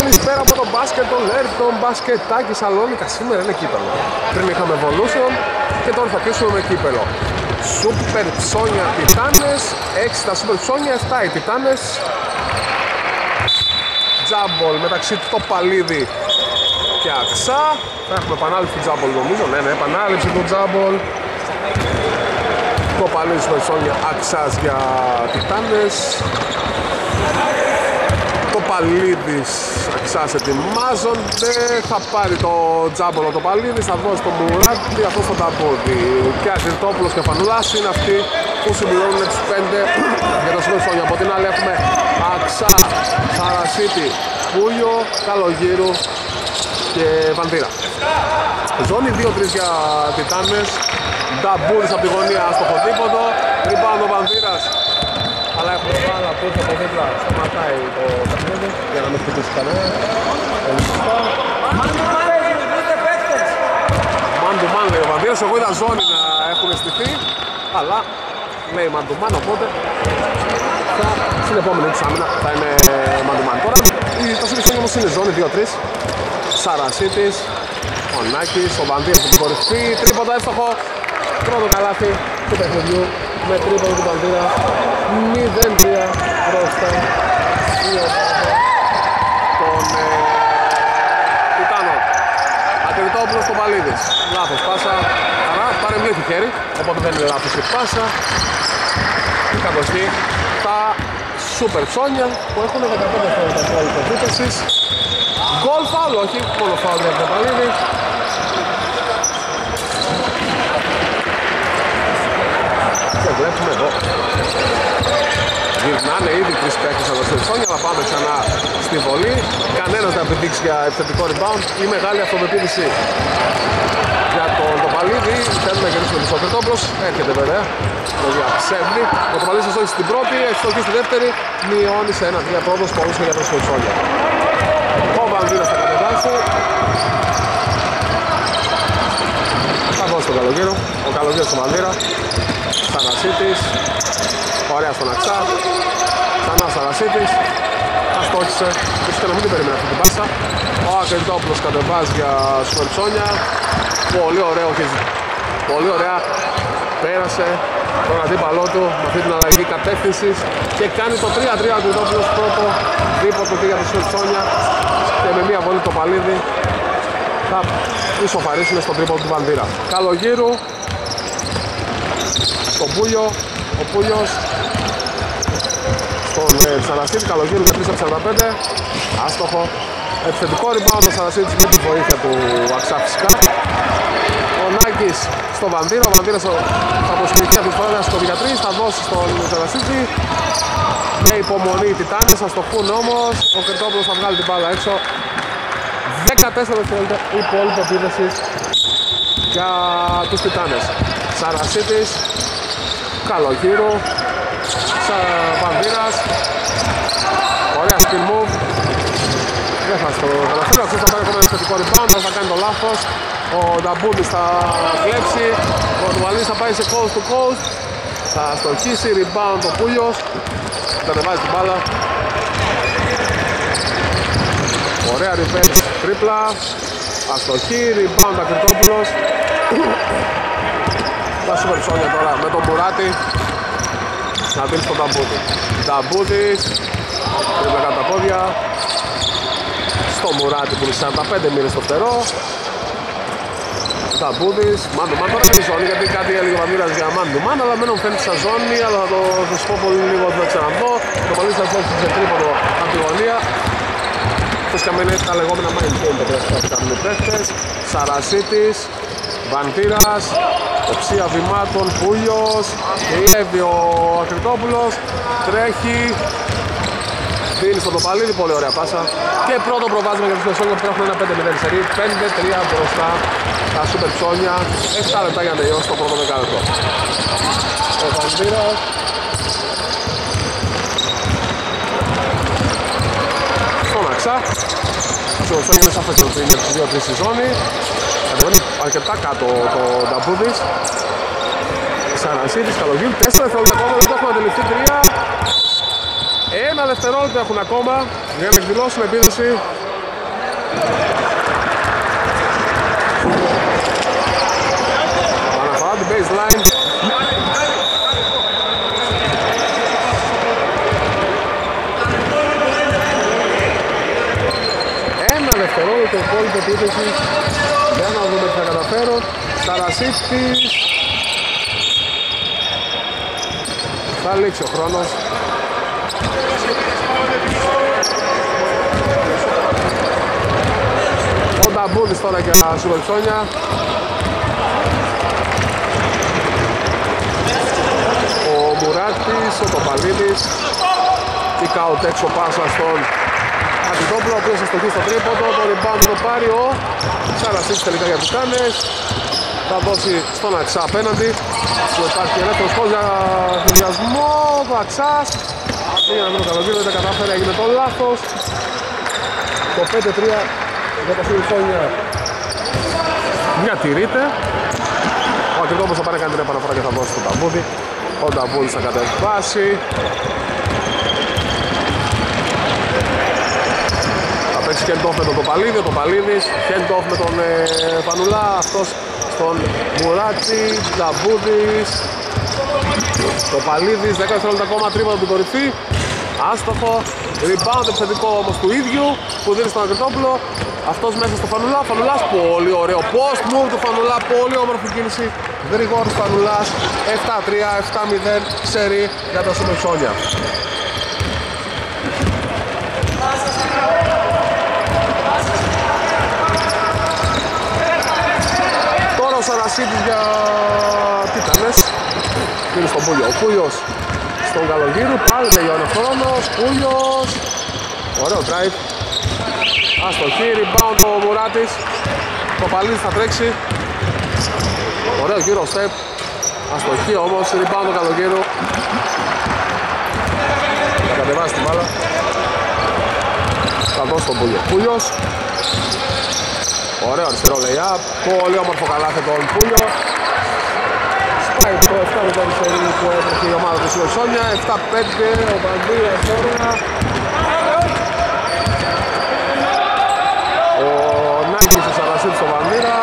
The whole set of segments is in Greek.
μόλις πέρα από το μπάσκετ των Λέρτον, μπασκετάκι Σαλόνικα. Σήμερα είναι κύπελο. Πριν είχαμε Evolution και τώρα θα κλείσουμε με κύπελο. Σούπερ ψώνια Τιτάνες, 6 τα σούπερ ψώνια, 7 οι Τιτάνες. Τζάμπολ μεταξύ το Παλίδι και Αξά. Θα έχουμε επανάληψη του Τζάμπολ νομίζω, ναι ναι, επανάληψη του Τζάμπολ. Το Παλίδι σούπερ ψώνια Αξάς για Τιτάνες. Το Παλίδης Αξάς ετοιμάζονται Θα πάρει το τζάμπολο το Παλίδης Θα δώσει το Μουράτη αυτό στον Ταπόδι Και Αζυρτόπουλος και Φανουλάς είναι αυτοί που συμπληρώνουν τους 5 για το σημείο Από την άλλη έχουμε Αξά, Σαρασίτη, Πούλιο, Καλογύρου και Βαντήρα Ζώνη 2-3 για Τιτάνες. Νταμπούρης από τη γωνία στο χοδίποδο Λοιπόν ο Βανδύρας αλλά έχουμε μπάλα που ήρθε από δίπλα, σταματάει το παιχνίδι. Για να μην χτυπήσει κανένα. Πολύ σωστά. Man to man λέει ο Βανδύρας, εγώ είδα ζώνη να έχουν στηθεί, αλλά λέει man to man, οπότε. Θα, στην επόμενη της άμυνα θα είναι man to man. Τώρα το σύντηση όμως είναι ζώνη 2-3, Σαρασίτης, ο Νάκης, ο Βανδύρας από την κορυφή, τρίποντα εύστοχο, πρώτο καλάθι του παιχνιδιού με τρίποντα του Βανδύρα 0-3 μπροστά η ομάδα των ε, Τιτάνων. Ακριτόπουλος στο Παλίδης. Λάθος πάσα. Άρα παρεμβλήθη χέρι, οπότε δεν είναι λάθος η πάσα. Η κατοχή τα σούπερ ψώνια που έχουν 15 χρόνια πόλη επίθεσης. Γκολ φάουλ, όχι, μόνο φάουλ για τον Παλίδη. Βλέπουμε εδώ Γυρνάνε ήδη τρεις παίκτες από το Σόνια, αλλά πάμε ξανά στη βολή. Κανένας δεν επιδείξει για επιθετικό rebound. Η μεγάλη αυτοπεποίθηση για τον Τοπαλίδη. Θέλουμε να κερδίσουμε τον Σοκρετόπλος. Έρχεται βέβαια. Το διαψεύδει. Ο Τοπαλίδης στόχει στην πρώτη, έχει στη δεύτερη. Μειώνει σε ένα τρία πρόοδος μπορούσε για τον Σόνια. Ο Βανδύρας θα κατεβάσει. Θα δώσει τον Καλογύρο. Ο Καλογύρος στον Βανδύρα. Θανασίτης. Ωραία στον Αξά. Ξανά Σαρασίτης. Αστόχησε. Ίσως και να μην την περιμένει αυτή την πάσα. Ο Ακριτόπουλος κατεβάζει για Σουερτσόνια. Πολύ ωραίο και πολύ ωραία πέρασε τον αντίπαλό του με αυτή την αλλαγή κατεύθυνσης και κάνει το 3-3 ο Ακριτόπουλος πρώτο δίποτο και για τη Σουερτσόνια και με μία βολή το παλίδι θα ισοφαρίσουν στον τρίπο του Βανδύρα. Καλογύρου στον Πούλιο ο Πούλιος. Στον ε, Σαρασίτη, καλογύρου για 3 45 άστοχο. Επιθετικό rebound ο Σαρασίτης με τη βοήθεια του Αξά φυσικά ο Νάκης στο Βανδύρο, ο Βανδύρος θα προσφυγηθεί από τη φορά στο 13 θα δώσει στον Σαρασίτη. Με υπομονή οι Τιτάνες θα στοχούν όμως. Ο Κρετόπουλος θα βγάλει την μπάλα έξω. 14 δευτερόλεπτα υπόλοιπο επίδεσης για τους Τιτάνες Σαρασίτης Καλογύρου Βανδύρας. Ωραία spin move. Δεν θα στο καταφέρει, αυτός θα πάρει ακόμα ένα θετικό rebound, δεν θα κάνει το λάθος. Ο Νταμπούνης θα κλέψει Ο Τουαλής θα πάει σε coast to coast. Θα στοχίσει, rebound ο Πούλιος. Κατεβάζει την μπάλα. Ωραία reverse τρίπλα. Αστοχή, rebound Ακριτόπουλος Τα σούπερ ψώνια τώρα με τον Μπουράτη να δίνει στον Ταμπούτη. Ταμπούτης, τρίπλα κάτω τα πόδια. Στο Μουράτη που είναι 45 μήνες στο φτερό. Ταμπούτης, μάντου μάντου, τώρα είναι ζώνη γιατί κάτι έλεγε ο Βαμύρας για μάντου μάντου, αλλά μένουν φαίνεται σαν ζώνη, αλλά θα το θα σου πω πολύ λίγο θα ξαναδώ. Το πολύ θα δώσει σε τρίποδο από τη γωνία. Αυτός καμένει τα λεγόμενα mind game τα οποία κάνουν οι παίχτες. Σαρασίτης, Βαντήρας, οψία βημάτων, Πούλιος, κλέβει ο Ακριτόπουλος, τρέχει, δίνει στο τοπαλίδι, πολύ ωραία πάσα. Και πρώτο προβάσμα για τους Μεσόνια που έχουν ένα 5-0 σερί, 5-3 μπροστά τα σούπερ ψώνια, 7 λεπτά για να τελειώσει το πρώτο δεκάλεπτο. Ο Βαντήρας, στον Αξά, ο Σόνια είναι σαφές ότι είναι 2-3 στη ζώνη, Κατεβαίνει αρκετά κάτω το Νταμπούδης Σαρασίδης, Καλογίλ, 4 δευτερόλεπτα ακόμα, δεν το έχουν αντιληφθεί 3 Ένα δευτερόλεπτο έχουν ακόμα για να εκδηλώσουν επίδεση Αναφορά την baseline. Ένα δευτερόλεπτο υπόλοιπο επίθεση. Για να δούμε τι θα καταφέρω. Σαρασίτης. Θα λήξει ο χρόνος. Ο Νταμπούδης τώρα για Σουβελσόνια. Ο Μουράτης, ο Τοπαλίδης. Η καουτ έξω πάσα στον Αντιτόπουλο, ο οποίος αστοχεί στο τρίποντο. Το rebound το πάρει ο Σαρασίτης τελικά για τους Κάνες. Θα δώσει στον Αξά απέναντι. Που υπάρχει ελεύθερος χώρος για χειριασμό. Ο Αξάς. Πήγε να βρει το καλοκαίρι, δεν τα κατάφερε, έγινε το λάθος. Το 5-3 για τα Φιλιππόνια διατηρείται. Ο Ακριτόπουλος θα πάρει κάνει την επαναφορά και θα δώσει τον Ταμπούδη. Ο Ταμπούδης θα κατεβάσει. Θα παίξει hand off με τον Τοπαλίδη, ο Τοπαλίδης hand off με τον ε, Πανουλά, αυτός στον Μουράτσι, Ταμπούδης. Τοπαλίδης, 10 δευτερόλεπτα ακόμα τρίμα από την κορυφή. Άστοχο, rebound επιθετικό όμως του ίδιου που δίνει στον Ακριτόπουλο. Αυτός μέσα στο Φανουλά, Φανουλάς πολύ ωραίο post move του Φανουλά, πολύ όμορφη κίνηση. Γρηγόρης Φανουλάς, 7-3, 7-0, σερί για τα Σούπερ ο Σαρασίτης για Τίτανες. Δίνει στον Πούλιο. Ο Πούλιος στον Καλογύρου, πάλι τελειώνει ο χρόνος. Πούλιος, ωραίο drive. Αστοχή, rebound ο Μουράτης. Το Παλίδης θα τρέξει. Ωραίο γύρο step. Αστοχή όμως, rebound ο Καλογύρου. Θα κατεβάσει την μπάλα. Θα δώσει τον Πούλιο. Πούλιος. Ωραίο αριστερό lay-up. Πολύ όμορφο καλάθι τον Πούλιο. Σπάει το 7 με τον σερί που έτρεχε η ομάδα του Σιλοξόνια. 7-5 ο Βανδύρας τώρα. Ο Νάκης ο Σαρασίτης στο Βανδύρα.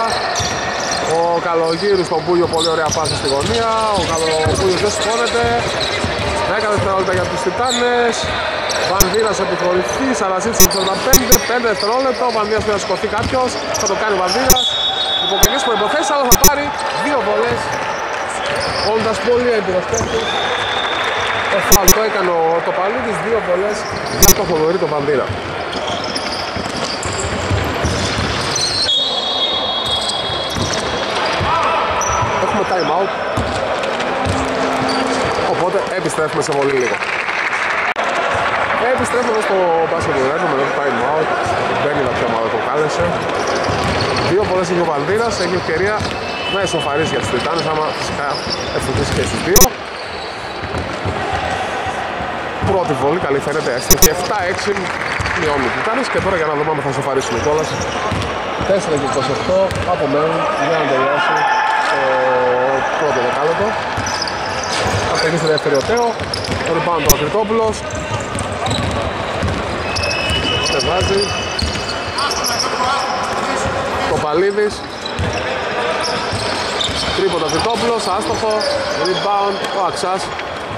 Ο Καλογύρου στον Πούλιο, πολύ ωραία πάση στη γωνία. Ο Καλογύρου δεν σηκώνεται. 10 δευτερόλεπτα για τους Τιτάνες. Βανδύρας επιχωρηθεί, Σαρασίτης στο 45, 5 δευτερόλεπτα. Ο Βανδύρας πρέπει να σηκωθεί κάποιος. Θα το κάνει ο Βανδύρας. Υπό κακές προϋποθέσεις, αλλά θα πάρει δύο βολές. Όντας πολύ έμπειρος παίκτης. Το φάουλ το έκανε ο Τοπαλίδης, δύο βολές για το Θοδωρή το Βανδύρα. Έχουμε time out. Οπότε επιστρέφουμε σε πολύ λίγο. Επιστρέφουμε στο μπάσκετ του Ρένου με το time out. Μπαίνει τα πιο ομάδα το κάλεσε. Δύο φορές έχει ο Βαλδίρας, έχει ευκαιρία να ισοφαρίσει για τους Τιτάνες, άμα φυσικά ευθυντήσει και στις δύο. Πρώτη βολή, καλή φαίνεται, έστειχε 7-6 μειώνουν οι Τιτάνες και τώρα για να δούμε αν θα ισοφαρίσουν κιόλας. 4 και 28 απομένουν για να τελειώσει το πρώτο δεκάλεπτο. Θα περίσει στη δεύτερη ο Τέο, ο rebound ο Ακριτόπουλος. Δεν βάζει. Το Παλίδης. Τρίποντα Ακριτόπουλος, άστοχο. Rebound ο Αξάς.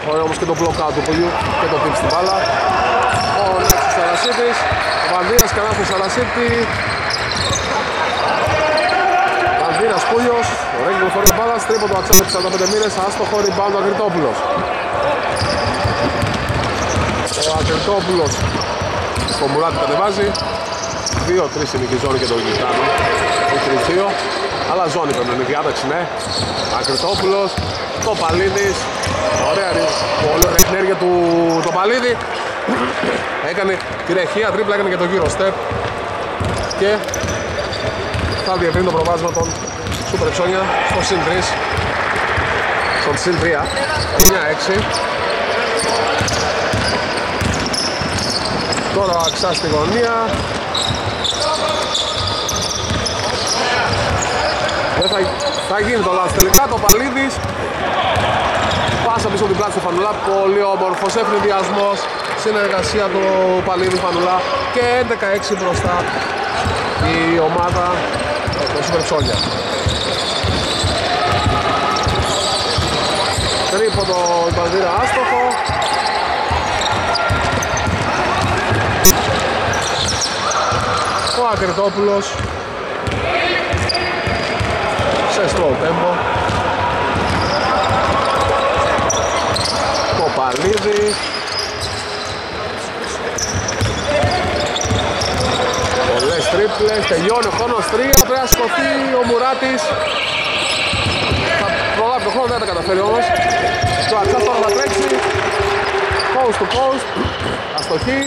Ωραίο όμως και το block out του Πουλιού και το τύπ στην μπάλα. Ο Νέξος Σαρασίτης. Ο Βανδύρας κανάς στο Σαρασίτη. Βανδύρας Πούλιος. Ωραία κυκλοφορία μπάλας. Τρίποντο Αξάς από 45 μοίρες. Άστοχο rebound ο Ακριτόπουλος. Ο Ακριτόπουλος στο Μουράτη κατεβάζει. 2-3 είναι και η ζώνη και το Γιτάνο. Η 3-2. Αλλά ζώνη πρέπει να είναι η διάταξη, ναι. Ακριτόπουλος, το Παλίδης. Ωραία, πολύ ωραία ενέργεια του το Παλίδη. έκανε τη ρεχεία, τρίπλα έκανε και το γύρο step. Και θα διευρύνει το προβάσμα των Σούπερ Ψώνια στο συν 3. Στον συν 3. 9-6. Τώρα ο Αξάς στη γωνία. Δεν θα, θα γίνει το λάθος τελικά, το Παλίδης. Πάσα πίσω από την πλάτη του Φανουλά, πολύ όμορφος, ευνηδιασμός, συνεργασία του Παλίδη Φανουλά και 11-6 μπροστά η ομάδα του Σούπερ Ψόλια. Τρίποντο η Πανδύρα άστοχο. Ο Ακριτόπουλος σε slow tempo. Το Παλίδη. Πολλές τρίπλες, τελειώνει ο χρόνος 3, πρέπει να σηκωθεί ο Μουράτης. Θα προλάβει το χρόνο, δεν θα τα καταφέρει όμως. Το Αξάς τώρα θα τρέξει. Coast to coast. Αστοχή.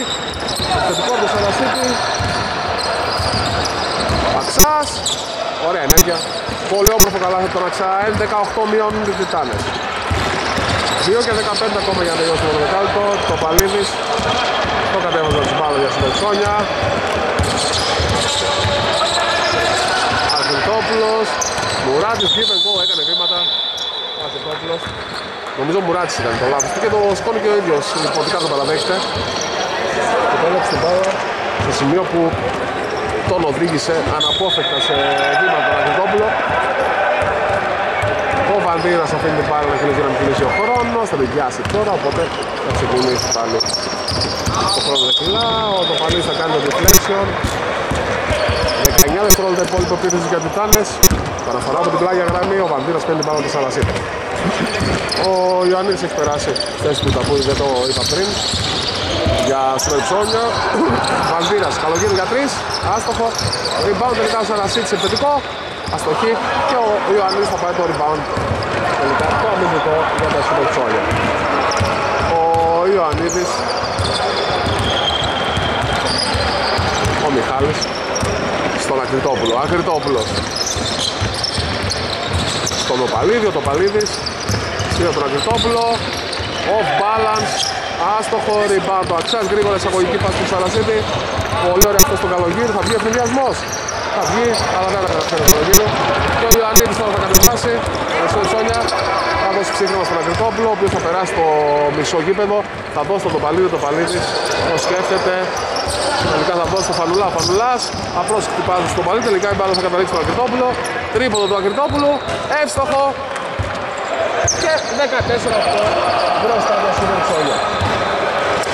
Θετικό του Σαρασίτη. Αξάς. Ωραία ενέργεια. Πολύ όμορφο καλά θα τον Αξά. 18 μειώνουν τις Τιτάνες. 2 και 15 ακόμα για να τελειώσει το δεκάλυτο. Το Παλίδης. Το κατέβαζε της μπάλα για συμπεριξόνια. Αρχιτόπουλος. Μουράτης, give and go, έκανε βήματα. Ο Αρχιτόπουλος. Νομίζω Μουράτης ήταν το λάθος και το σκόνη και ο ίδιος. Λοιπόν, το παραδέχεται. Και το έλεξε την μπάλα στο σημείο που τον οδήγησε αναπόφευκτα σε βήματα τον Αρχιτόπουλο. Ο Βαλδίνας αφήνει την μπάλα να κινήσει να κινήσει ο χρόνος, θα την πιάσει τώρα, οπότε θα ξεκινήσει πάλι το χρόνος δεκυλά. Ο Τοπαλής θα κάνει το deflection. 19 δευτερόλεπτα υπόλοιπο επίθεση για Τιτάνες. Παραφορά από την πλάγια γραμμή, ο Βαλδίνας παίρνει την μπάλα του Σαλασίτα. Ο Ιωαννίδης έχει περάσει θέση του ταπούδι, δεν το είπα πριν. Για Σουερψόνια. Βαλδίνας, καλογύρι για 3, άστοχο. Rebound τελικά ο Σαλασίτης επιθετικό. Αστοχή και ο Ιωαννίδης θα πάει το rebound τελικά το αμυντικό για τα Σουερψόνια. Ο Ιωαννίδης ο Μιχάλης στον Ακριτόπουλο. Ακριτόπουλος στον Τοπαλίδη, ο Τοπαλίδης στείλει τον Ακριτόπουλο off balance άστοχο rebound το Αξάς γρήγορα εισαγωγική πάση του Σαρασίτη. Πολύ ωραία αυτό στο καλογύρι θα βγει ευθυνδιασμός θα βγει αλλά δεν θα καταφέρει το γύρο και ο Ιωαννίδης τώρα θα κατεβάσει. Στο Σόνια θα δώσει ψήφιμα στον Ακριτόπουλο ο οποίος θα περάσει το μισό γήπεδο. Θα δώσει τον Τοπαλίδη, το Παλίδης το σκέφτεται. Τελικά θα δώσει το Φανουλά, ο Φανουλάς Απλώς χτυπάζει στον Παλί, τελικά η μπάλα θα καταλήξει στον Ακριτόπουλο. Τρίποδο του Ακριτόπουλου, εύστοχο. Και 14 αυτό μπροστά για Σούπερ Ψόλια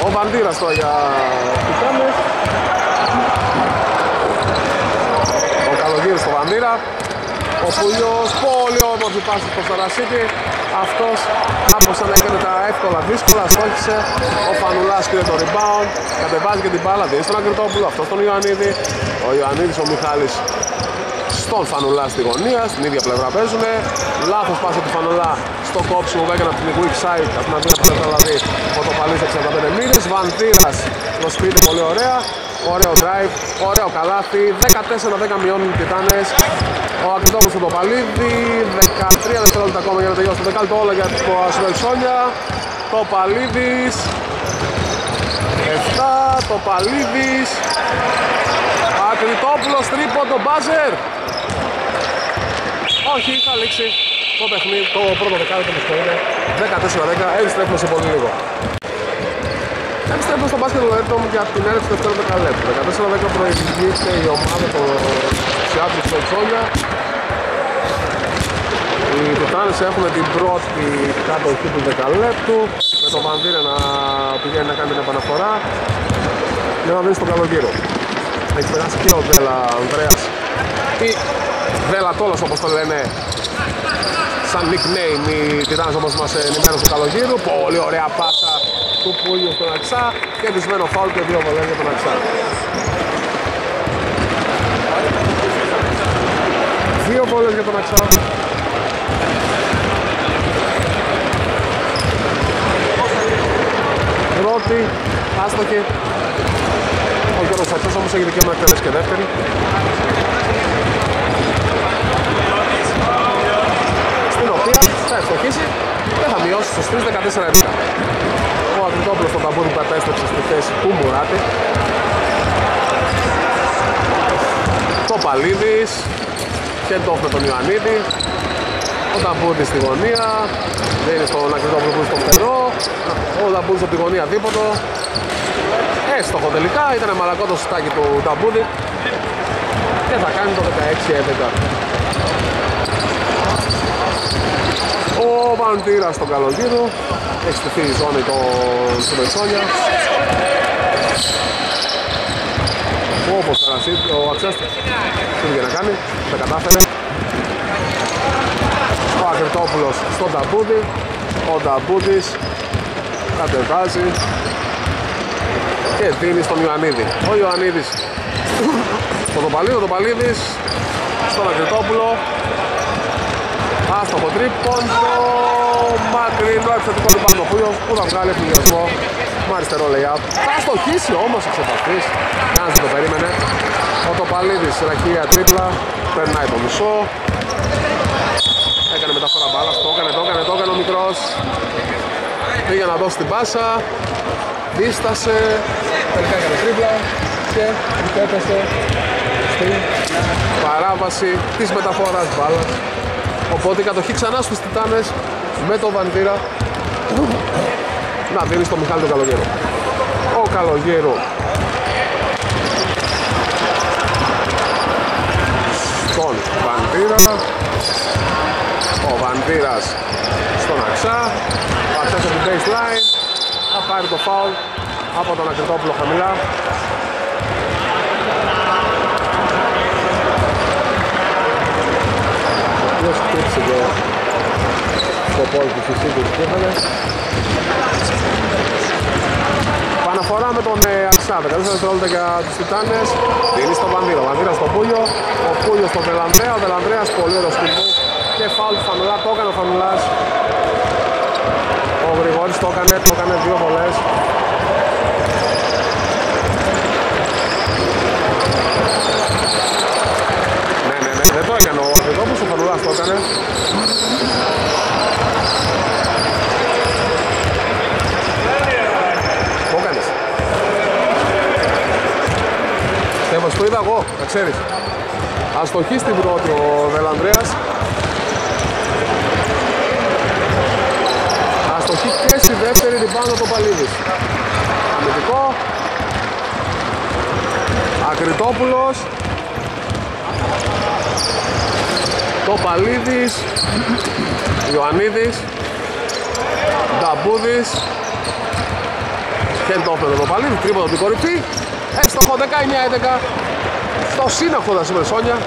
Ο Βαντήρας τώρα για Τιτάνες Ο Καλογύρης στο Βαντήρα. Ο Πουλιός, πολύ όμορφη πάση στο Σαρασίτη. Αυτός άποσαν να έκανε τα εύκολα δύσκολα, στόχισε ο Φανουλάς πήρε το rebound κατεβάζει και την μπάλα, δίνει στον Αγκριτόπουλο αυτός στον Ιωαννίδη. Ο Ιωαννίδης, ο Μιχάλης στον Φανουλά στη γωνία, στην ίδια πλευρά παίζουνε λάθος πάσα του Φανουλά στο κόψιμο που έκανε από την weak side από την Αντίνα που δηλαδή ο Τοπαλής 65 μήνες Βαντήρας το σπίτι πολύ ωραία. Ωραίο drive, ωραίο καλάθι 14-10 μειώνουν οι Τιτάνες. Ο Ακριτόπουλος στο Τοπαλίδη 13 δευτερόλεπτα ακόμα για να τελειώσει το δεκάλυτο όλα για το Ασβελσόνια το Παλίδης 7 το Παλίδης. Ακριτόπουλος τρίπο το μπάζερ. Όχι θα λήξει το παιχνίδι το πρώτο δεκάλυτο που είναι 14-10 επιστρέφουμε σε πολύ λίγο Επιστρέφουμε στο μπάσκετ του Έντομ για την έρευνα του δεύτερου δεκαλέπτου 14-10 προηγήθηκε η ομάδα του Σιάτρου στο Τσόνια οι Τιτάνες έχουν την πρώτη κατοχή του δεκαλέπτου. Με τον Βανδύρε να πηγαίνει να κάνει την επαναφορά και να δίνει στον καλογύρο. Έχει περάσει και ο Δέλα Ανδρέας. Ή Δέλα Τόλος όπως το λένε. Σαν nickname οι Τιτάνες όπως μας ενημέρωσαν του καλογύρου. Πολύ ωραία πάσα του Πούλιου στον Αξά και δυσμένο φάουλ και δύο βολές για τον Αξά. Δύο βόλες για τον Αξά. Πρώτη, άστοχη. Ο Γιώργος Αξάς όμως έχει δικαίωμα να εκτελέσει και δεύτερη. Στην οποία θα ευστοχίσει και θα μειώσει στους 3 14 Ο Αγριτόπουλος στον ταμπούρι που επέστρεψε στη θέση του Μουράτη. Το Παλίδης και το με τον Ιωαννίδη. Ο Ταμπούρης στη γωνία, δίνει στον Αγριτόπουλο που είναι στο φτερό. Ο Ταμπούρης από τη γωνία δίποτο. Έστοχο τελικά, ήταν μαλακό το σουτάκι του Ταμπούδη. και θα κάνει το 16-11. Ο Βαντήρας στον καλογύρο έχει στηθεί η ζώνη των Σουμερσόνια όπως ο Αξιάστη τι είχε να κάνει, δεν κατάφερε. Ο Ακριτόπουλος στον Ταμπούδη ο Ταμπούδης κατεβάζει και δίνει στον Ιωαννίδη. Ο Ιωαννίδης στον Τοπαλίδη, ο Τοπαλίδης στον Ακριτόπουλο άστοχο τρίποντο μακρινό επιθετικό λιμπάνο που θα βγάλει ευθυνιασμό με αριστερό layout θα στοχίσει όμως εξ επαφής κανένας δεν το περίμενε. Ο Τοπαλίδης ραχία τρίπλα περνάει το μισό. Έκανε μεταφορά μπάλας το έκανε, το έκανε, το έκανε ο μικρός. Πήγε να δώσει την πάσα. Δίστασε. Τελικά έκανε τρίπλα και επέθεσε στην παράβαση της μεταφοράς μπάλας. Οπότε η κατοχή ξανά στους Τιτάνες με τον Βαντήρα. Να δίνεις στο Μιχάλη τον Καλογέρο ο Καλογέρο στον Βαντήρα. Ο Βαντήρας στον Αξά. Ο Αξάς από την baseline. Θα πάρει το foul από τον Ακριτόπουλο χαμηλά. Ποιος χτύψε και στο πόλ του Σισίδης και Παναφορά με τον ε, Αξά, 14 δευτερόλεπτα για τους Τιτάνες. Δίνει στον Βανδύρο, Βανδύρα στο Πούλιο. Ο Πούλιος στον Βελανδρέα, ο Βελανδρέας πολύ ωραίο σκουλμού Και φάουλ του Φανουλά, το έκανε ο Φανουλάς. Ο Γρηγόρης το έκανε, το έκανε δύο βολές. Ναι, ναι, ναι, δεν το έκανε ο Γρηγόρης, ο Φανουλάς το έκανε Στέφος, το είδα εγώ, να ξέρεις. Αστοχή στην πρώτη ο Βελανδρέας. Αστοχή και στη δεύτερη ριμπάνω το Παλίδης. Αμυντικό. Ακριτόπουλος. Το Παλίδης. Ιωαννίδης. Νταμπούδης. Και το το Παλίδη, τρίποδο την κορυφή. Έστοχο 19-11 στο σύνοχο τα Σιμερσόνια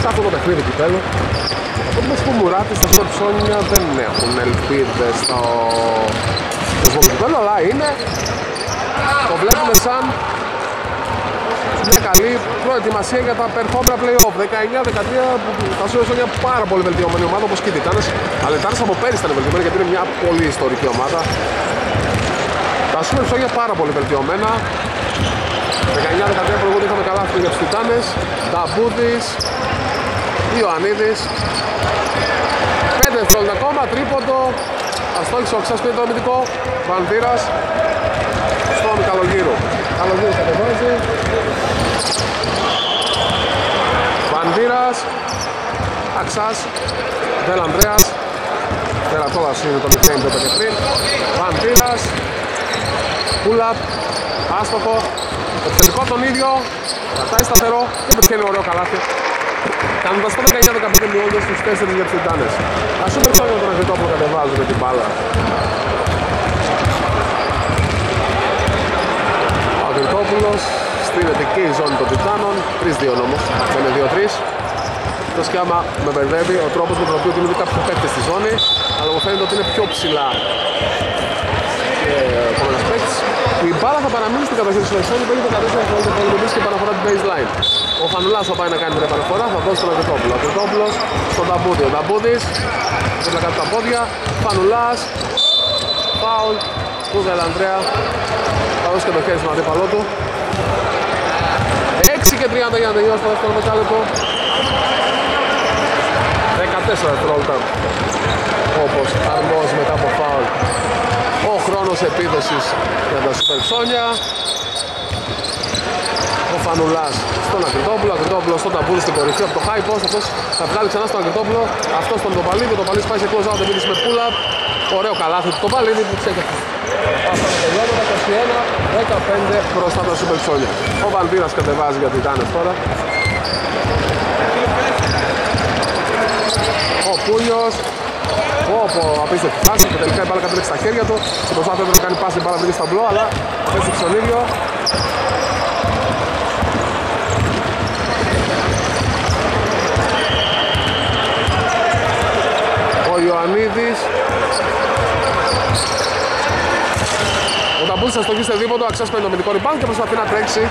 σε αυτό το παιχνίδι κυπέλο από την που Μουράτης στα Σιμερσόνια δεν έχουν ελπίδες στο κόσμο κυπέλο αλλά είναι το βλέπουμε σαν μια καλή προετοιμασία για τα περχόμενα play-off 19-13 που τα Σιμερσόνια πάρα πολύ βελτιωμένη ομάδα όπως και οι Τιτάνες αλλά οι Τιτάνες από πέρυσι ήταν βελτιωμένοι γιατί είναι μια πολύ ιστορική ομάδα τα σούπερ ψόγια πάρα πολύ βελτιωμένα. 19-13 προηγούνται είχαμε καλά για τους Τιτάνες. Νταμπούδης, Ιωαννίδης. 5 δευτερόλεπτα ακόμα, τρίποντο. Αστόχησε ο Αξάς πήρε το αμυντικό. Βανδύρας. Στον Καλογύρου. Καλογύρου κατεβάζει. Βανδύρας. Αξάς. Δελ Ανδρέας. Τερατόλας είναι το μικρέν που έπαιζε πριν. Βανδύρας. Pull-up, άστοχο, επιθετικό τον ίδιο, κρατάει σταθερό και πετυχαίνει ωραίο καλάθι. Κάνοντας το 19-15 μειώντας στους 4 για τους Τιτάνες. Ας σούπερ ψώνιο τον Αγριτόπουλο κατεβάζουν την μπάλα. Ο Αγριτόπουλος στην ειδική ζώνη των Τιτάνων, 3-2 όμως, δεν είναι 2-3. Το σκιάμα με μπερδεύει ο τρόπος με τον οποίο κινούνται κάποιοι παίκτες στη ζώνη, αλλά μου φαίνεται ότι είναι πιο ψηλά επόμενος παίκτης. Η μπάλα θα παραμείνει στην κατοχή του Σολεσόνη, παίρνει το 14 δευτερόλεπτα που και παραφορά την baseline. Ο Φανουλάς θα πάει να κάνει την επαναφορά, θα δώσει τον Αγριτόπουλο. Ο Αγριτόπουλος στον Ταμπούδη. Ο Ταμπούδης, δίπλα κάτω τα πόδια. Φανουλάς, φάουλ του Δελανδρέα. Θα δώσει και το χέρι στον αντίπαλό του. 6 και 30 για να τελειώσει το δεύτερο μετάλλεπτο. 14 δευτερόλεπτα όπως αρμόζει μετά από φάουλ. Ο χρόνος επίδοσης για τα Σουπερσόνια ο Φανουλάς στον Ακριτόπουλο, Ακριτόπουλος στον Ταμπούρη στην κορυφή από το high post, αυτός θα βγάλει ξανά στον Ακριτόπουλο. Αυτός στον Τοπαλίδη, ο Τοπαλίδης πάει σε close out, επίδυση με pull-up. Ωραίο καλάθι του Τοπαλίδη που ξέρει αυτά τα τελειώματα 21-15 μπροστά τα Super Sonic. Ο Βανδύρας κατεβάζει για Τιτάνες τώρα. Ο Πούλιος. Πω πω απίστευτη φάση και τελικά η μπάλα κατέληξε στα χέρια του. Στην προσπάθεια να κάνει πάση η μπάλα πήγε στα μπλό αλλά έτσι στον ίδιο Ο Ιωαννίδης Ο Ταμπούλης θα στοχίσει δίποτο, αξιάς παίρνει το μυντικό rebound και προσπαθεί να τρέξει.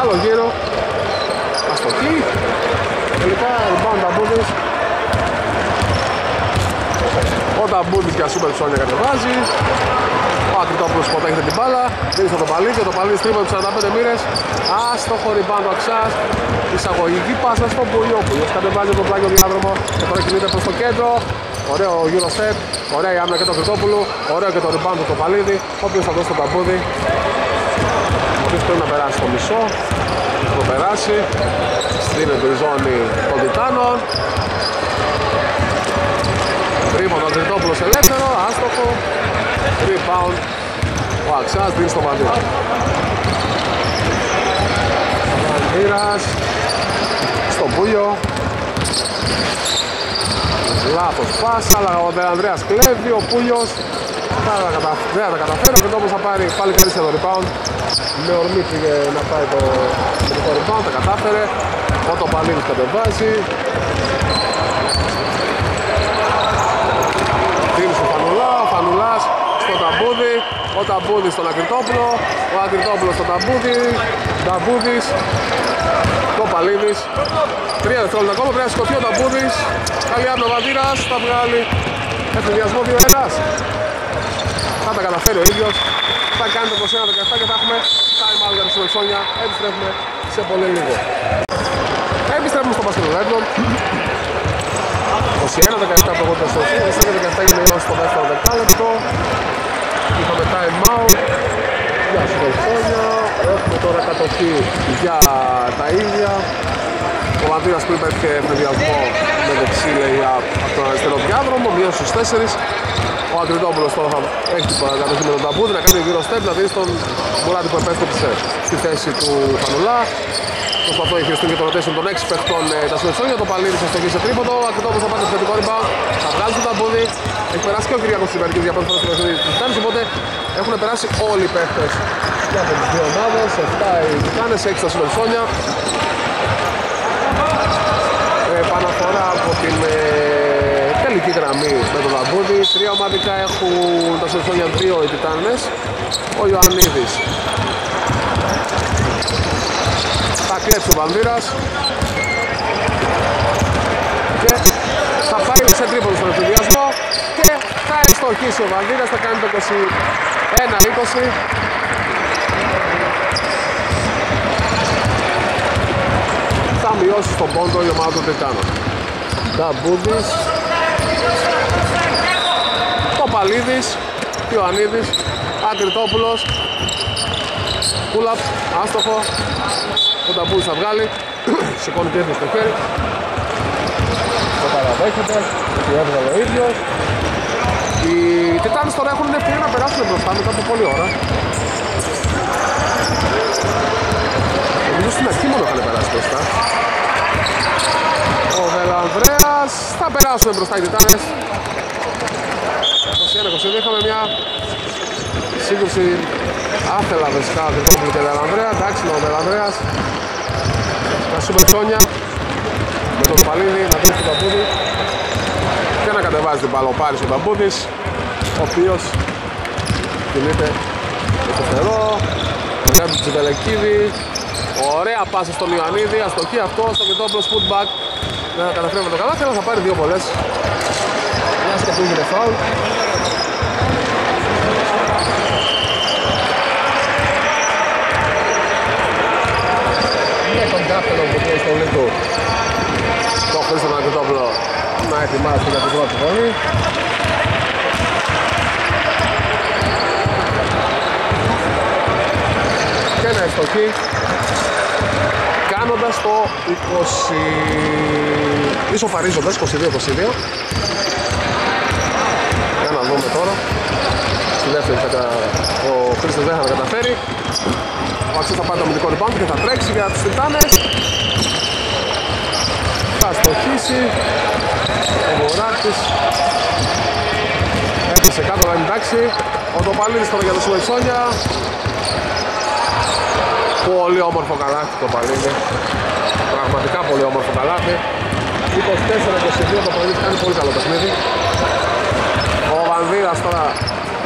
Άλλο γύρο. Αστοχή Τελικά rebound Ταμπούλης Ο Ταμπούλης για Super Sonic κατεβάζει ο Ακριτόπουλος έχετε την μπάλα, δίνει στο Παλίδι, το Παλίδι στρίβω τους 45 μοίρες. Άστοχο ριμπάν το Αξάς, εισαγωγική πάσα στο Πουλιό. Πουλιός κατεβάζει το πλάγιο διάδρομο και τώρα κινείται προς το κέντρο. Ωραίο γύρω step, ωραία η άμυνα και το Ακριτόπουλο, ωραίο και το ριμπάν του το Παλίδι, ο οποίος θα δώσει το ταμπούδι. Ο οποίος πρέπει να περάσει το μισό, θα το περάσει, στείνεται η ζώνη των Τιτάνων. Τρίμον ο Ακριτόπουλος ελεύθερο, άστοχο, Rebound. Ο Αξάς δίνει στο Βανδύρα. Βανδύρας. Στον Πούλιο. Λάθος πάσα, αλλά ο Ανδρέας κλέβει, ο Πούλιος δεν θα τα καταφέρει, αυτό όμως θα πάρει πάλι καλή σε το rebound. Με ορμή πήγε να πάει το, το rebound, τα κατάφερε. Ο Τοπαλίνης κατεβάζει. Δίνεις στο Φανουλά, ο Φανουλάς στο Ταμπούδι, ο Ταμπούδης στον Ακριτόπουλο, ο Ακριτόπουλος στον Ταμπούδη, Ταμπούδης, το Παλίδης. Τρία δευτερόλεπτα ακόμα, πρέπει να σηκωθεί ο Ταμπούδης, καλή άμυνα ο Βαδίρας, θα βγάλει εφηδιασμό 2-1. Θα τα καταφέρει ο ίδιος, θα κάνει το 21-17 και θα έχουμε time out για τη Σολεξόνια, επιστρέφουμε σε πολύ λίγο. Επιστρέφουμε στο μπασκετο Ρέντον. 21-17 το 80 στο 21-17 έγινε η στο δεύτερο δεκάλεπτο. Είχαμε time out για Σιδελφόνια. Έχουμε τώρα κατοχή για τα ίδια. Ο Βαντήρας που υπέτυχε ευνηδιασμό με δεξί λέει από τον αριστερό διάδρομο, μειώσει στους 4. Ο Αντριτόπουλος τώρα θα έχει την κατοχή με τον Ταμπούδη να κάνει γύρω step, δηλαδή στον Μουράτη που επέστρεψε στη θέση του Φανουλά. Προσπαθώ να χειριστούν και το rotation των 6 παιχτών ε, τα Σουεσόνια. Το Παλίδη θα στοχίσει σε τρίποντο. Ακριτόπουλος θα πάει στο θετικό rebound. Θα βγάλει το ταμπούδι. Έχει περάσει και ο Κυριακός Σιβερκής για πρώτη φορά στο παιχνίδι της Τιτάνης. Οπότε έχουν περάσει όλοι οι παίχτες για από τις δύο ομάδες. 7 οι Τιτάνες, 6 τα Σουεσόνια. Ε, Παναφορά από την ε, τελική γραμμή με τον Ταμπούδι. Τρία ομαδικά έχουν τα Σουεσόνια, δύο οι Τιτάνες. Ο Ιωαννίδης θα κλέψει ο Βανδύρας και θα πάει σε τρίποντο στον εφηδιασμό και θα ευστοχίσει ο Βανδύρας, θα κάνει το 21-20 θα μειώσει στον πόντο η ομάδα του Τιτάνων Νταμπούδης το Παλίδης. Ιωαννίδης. Ακριτόπουλος. Πούλαπ, άστοχο. Ο Ταμπούλης θα βγάλει. Σηκώνει και στο χέρι. Το παραδέχεται. Ότι έβγαλε ο ίδιος οι Τιτάνες τώρα έχουν ευκαιρία να περάσουν μπροστά μετά από πολλή ώρα. Νομίζω στην αρχή μόνο είχαν περάσει μπροστά. Ο Βελανδρέας θα περάσουν μπροστά οι Τιτάνες. 21-22 είχαμε μια σύγκρουση άθελα βασικά Τρικόπουλου και Βελανδρέα. Εντάξει ο Βελανδρέας. Τα σούπερ ψώνια με το Σπαλίδι να δώσει το ταπούδι και να κατεβάζει την παλοπάρη ο Ταμπούδης ο οποίος κινείται στο φτερό ο Γκάμπη Τζιβελεκίδη ωραία πάσα στον Ιωαννίδη αστοχή αυτό στο Κιτόπλος footback. Να καταφέρει με το καλά θα πάρει δύο πολλές μια και που φάουλ. Κάπελο που είναι στο λίτο το Χρήστο Ναγκητόπουλο να ετοιμάσει για την πρώτη φωνή και να ευστοχεί κάνοντας το 20 ισοφαρίζοντας 22-22 για να δούμε τώρα στη δεύτερη θα Άσος δεν θα τα καταφέρει. Ο Αξής θα πάρει το αμυντικό rebound και θα τρέξει για τους Τιτάνες. Θα στοχίσει. Ο Μωράτης. Έπεσε κάτω να εντάξει. Ο Τοπαλίδης τώρα για το Σουεσόνια. Πολύ όμορφο καλάθι το Παλίδη. Πραγματικά πολύ όμορφο καλάθι. 24-22 το Παλίδη κάνει πολύ καλό παιχνίδι. Ο Βανδύρας τώρα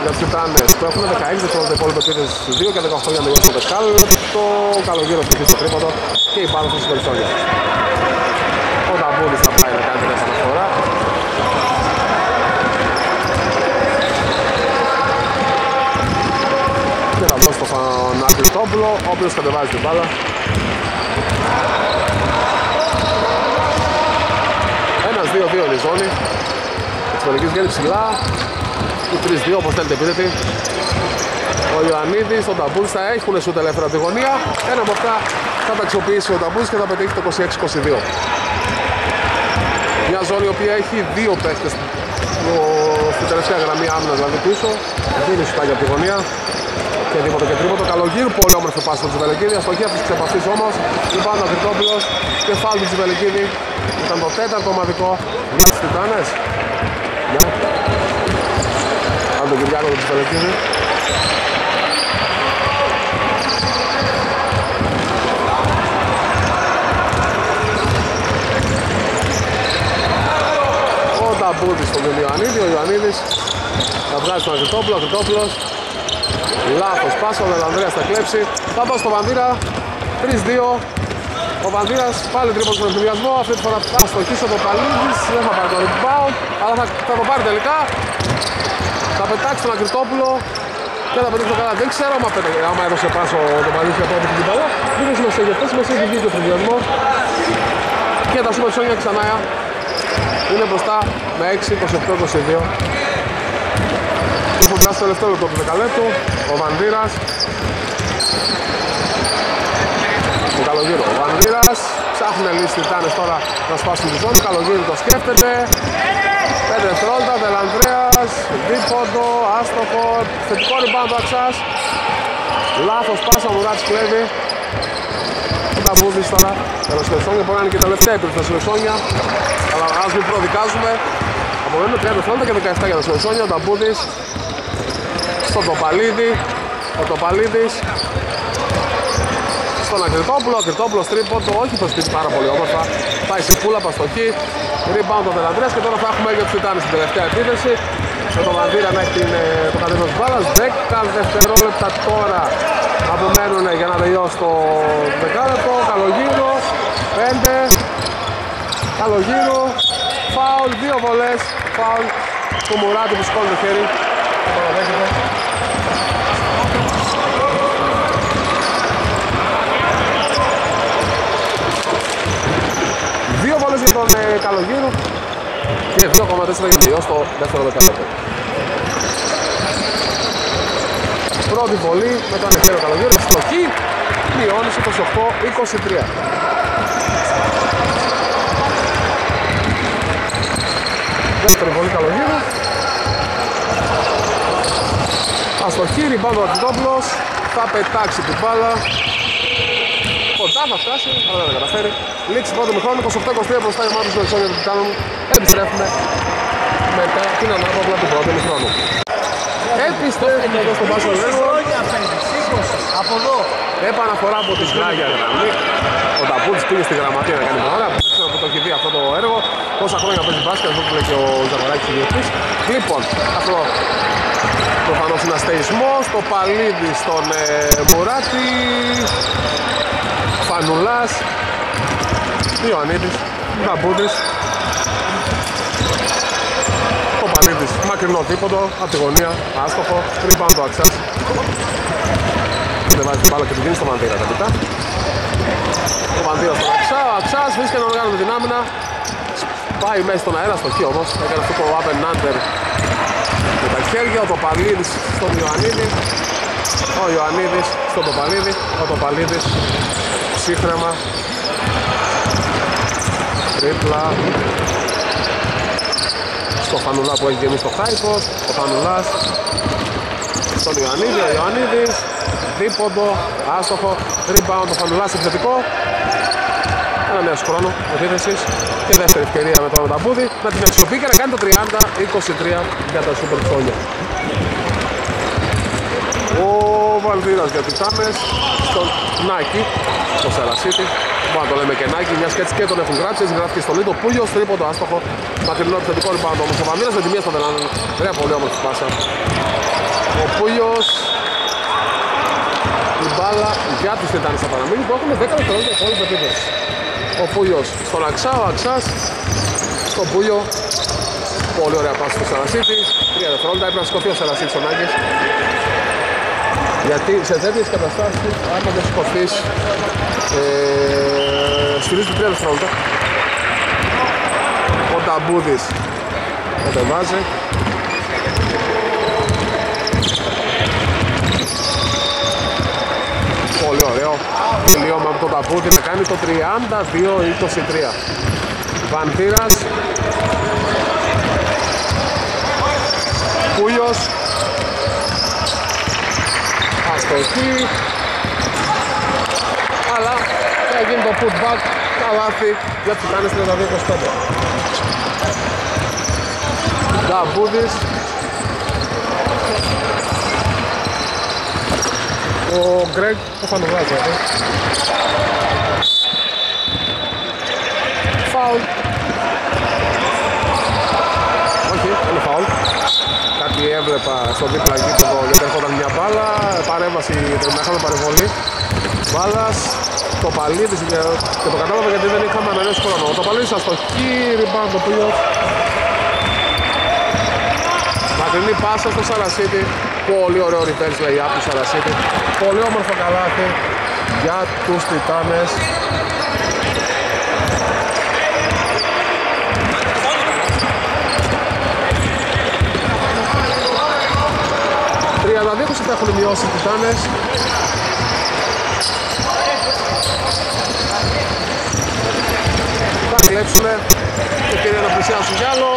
για τους Τιτάνες που έχουν 16 δευτερόλεπτα υπόλοιπο επίθεση στους 2 και 18 για να τελειώσει το δεκάλεπτο. Καλογύρω στο στο τρίποντο και η πάνω στο Σουεσόνια. Ο Νταμπούρης θα πάει να κάνει την επαναφορά. Και θα δώσει στον Αχρηστόπουλο, ο οποίος κατεβάζει την μπάλα. Ένας, δύο, δύο είναι η ζώνη. Της Βελικής βγαίνει ψηλά. Του 3-2 όπως θέλετε επίθετη. Ο Ιωαννίδης, ο Ταμπούλης θα έχουν σου ελεύθερα από τη γωνία. Ένα από αυτά θα τα αξιοποιήσει ο Ταμπούλης και θα πετύχει το 26-22. Μια ζώνη η οποία έχει δύο παίχτες στην τελευταία γραμμή άμυνας δηλαδή πίσω. Δίνει σουτάκια από τη γωνία και τίποτα και τρίποτα. Καλογύρου, πολύ όμορφο πάση του Τζιβελεκίδη. Αστοχή από τις επαφής όμως. Λοιπόν, ο Κρυτόπουλος και φάλ του Τζιβελεκίδη. Ήταν το τέταρτο ομαδικό για τους Τιτάνες. Για. Αν τον Κυριάκο του Τζιβελεκίδη. Ο Ταμπούτης στον Ιωαννίδη, ο Ιωαννίδης θα βγάζει τον Αγριτόπουλο, ο Αγριτόπουλος Λάθος πάσα, ο Λελανδρέας θα κλέψει. Θα πάω στο Βανδύρα, 3-2. Ο Βανδύρας πάλι τρίπος με εφηδιασμό, αυτή τη φορά θα στο στοχίσει το Παπαλίδης, δεν θα πάρει το rebound, αλλά θα, θα το πάρει τελικά. Θα πετάξει τον Ακριστόπουλο και θα πετύχει το καλά. Δεν ξέρω άμα, πέτα, άμα έδωσε πάσο ο Παπαλίδης από την παλιά. Δεν έχει σημασία για αυτές, σημασία έχει βγει και ο εφηδιασμό. Και τα σούπερ ψώνια ξανά είναι μπροστά με 6, 28, 22. Περνά στο τελευταίο λεπτό λοιπόν, του δεκαλέπτου. Ο Βανδύρας. Του καλογύρου. Ο Βανδύρας ψάχνει λύση τιτάνες τώρα να σπάσουν τη ζώνη. Καλογύρου το σκέφτεται. Πέντε δευτερόλεπτα, Δελανδρέας, δίποντο, άστοχο, θετικό rebound Αξάς. Λάθος πάσα, ο Μουράτς κλέβει. Τα βούδης τώρα, τα Λευσόνια, μπορεί να είναι και τελευταία επίρρηση της Λευσόνια. Αλλά ας μην προδικάζουμε. Απομένουν 30 δευτερόλεπτα και 17 για τα Σολσόνια, ο Ταμπούδης στον Τοπαλίδη. Ο Τοπαλίδης στον Ακριτόπουλο. Ο Ακριτόπουλος τρίποντο, όχι το σπίτι πάρα πολύ όμορφα. Πάει σε πουλα, παστοχή. Rebound ο Δελαντρέας και τώρα θα έχουμε για τους Τιτάνες στην τελευταία επίθεση. Με τον Βανδύρα να έχει την, το κατέβασμα της μπάλας. 10 δευτερόλεπτα τώρα απομένουν για να τελειώσει το δεκάλεπτο. Καλογύρος, 5. Καλογύρος, φάουλ, δύο βολές. Φάουλ του Μουράτη που σηκώνει το χέρι. Δύο βόλες για τον ε, Καλογύρου και 2,4 για να τελειώσει το δεύτερο δεκάλεπτο. Πρώτη βολή με τον Ανεφέρο Καλογύρου, στοχή, μειώνεις 28-23. Δεύτερη βολή Καλογύρου, Αστοχή, ριμπάουντ ο Αρτιτόπουλος θα πετάξει την μπάλα. Κοντά θα φτάσει, αλλά δεν θα καταφέρει. Λήξη πρώτο χρόνο, 28-23 μπροστά η ομάδα του Μελισσόνια του Τιτάνου επιστρέφουμε μετά την ανάπαυλα του πρώτου χρόνου Επιστρέφουμε εδώ στον Πάσο Λέργο Από εδώ. Επαναφορά από τη Σλάγια γραμμή Ο Ταπούλης πήγε στη γραμματεία να κάνει την ώρα Δεν ξέρω που το έχει δει αυτό το έργο. Πόσα χρόνια παίζει μπάσκετ, αυτό που λέει και ο Ζαγοράκης ιδιωτής Λοιπόν, αυτό προφανώς είναι αστεϊσμός Το παλίδι στον ε, Μουράτη. Φανουλάς. Ιωαννίδης. Ταπούλης Το παλίδις μακρινό τίποτο από τη γωνία, άστοχο, rebound το Αξάς. Δεν βάζει την μπάλα και την δίνει στο Μαντήρα μετά. Ο Μαντήρας στον Αξά, ο Αξάς βρίσκεται να οργάνωμε την άμυνα. Πάει μέσα στον αέρα, στο χείο όμως, έκανε αυτό το up and under με τα χέρια, ο Τοπαλίδης στον Ιωαννίδη. Ο Ιωαννίδης στον Τοπαλίδη, ο Τοπαλίδης ψύχρεμα. Τρίπλα. Στο Φανουλά που έχει γεμίσει το Χάιπος, ο Φανουλάς στον Ιωαννίδη, ο Ιωαννίδης, δίποντο, άστοχο, rebound το Φανουλάς επιθετικό. Ένα νέος χρόνο επίθεσης και δεύτερη ευκαιρία με το Μεταμπούδη να την αξιοποιεί και να κάνει το 30-23 για τα Super Folio. Ο Βαλδίρας για τους Τάμες στον Νάκη, στο Σαρασίτη. Μπορεί να το λέμε και Νάκη, μιας και έτσι και τον έχουν γράψει, έτσι γράφει και στο Λίτο. Πούλιος, τρίποντο άστοχο, μακρινό επιθετικό rebound όμως. Ο Βαλδίρας με τη μία στον Τελάν, ωραία πολύ όμορφη πάσα. Ο Πούλιος, η μπάλα για τους Τιτάνες θα παραμείνει που έχουν 10 δευτερόλεπτα υπόλοιπη επίθεση. Ο Πούλιος στον Αξά, ο Αξάς στον Πούλιο. Πολύ ωραία πάση στο Σαρασίτη. Τρία δευτερόλεπτα, έπρεπε να σηκωθεί ο Σαρασίτης ο Νάκης. Γιατί σε τέτοιες καταστάσεις, άμα δεν σηκωθείς, ε, στηρίζεις τρία δευτερόλεπτα. Ο Ταμπούδης κατεβάζει. Πολύ ωραίο. Τελείωμα από τον Ταμπούδη να κάνει το 32-23. Βαντήρας. Κούλιος. Αστοχή. Αλλά θα γίνει το putback. Καλάθι για τους Τιτάνες 32-25. Ταμπούδης. Ο Γκρέγκ το φανουλάζει εδώ. Φάουλ. Όχι, δεν είναι φάουλ. Κάτι έβλεπα στο δίπλα γήπεδο γιατί έρχονταν μια μπάλα. Παρέμβαση, πρέπει να είχαμε παρεμβολή. Μπάλας, το παλίδι και το κατάλαβα γιατί δεν είχαμε ανανέωση χρόνο. Το παλίδι σας το rebound το οποίο Μακρινή πάσα στο Σαρασίτη. Πολύ ωραίο reverse λέει από του Σαρασίτη. Πολύ όμορφο καλάθι για τους Τιτάνες. Τριάντα τα έχουν μειώσει οι Τιτάνες. Θα κλέψουνε και κύριε να πλησιάσουν κι άλλο.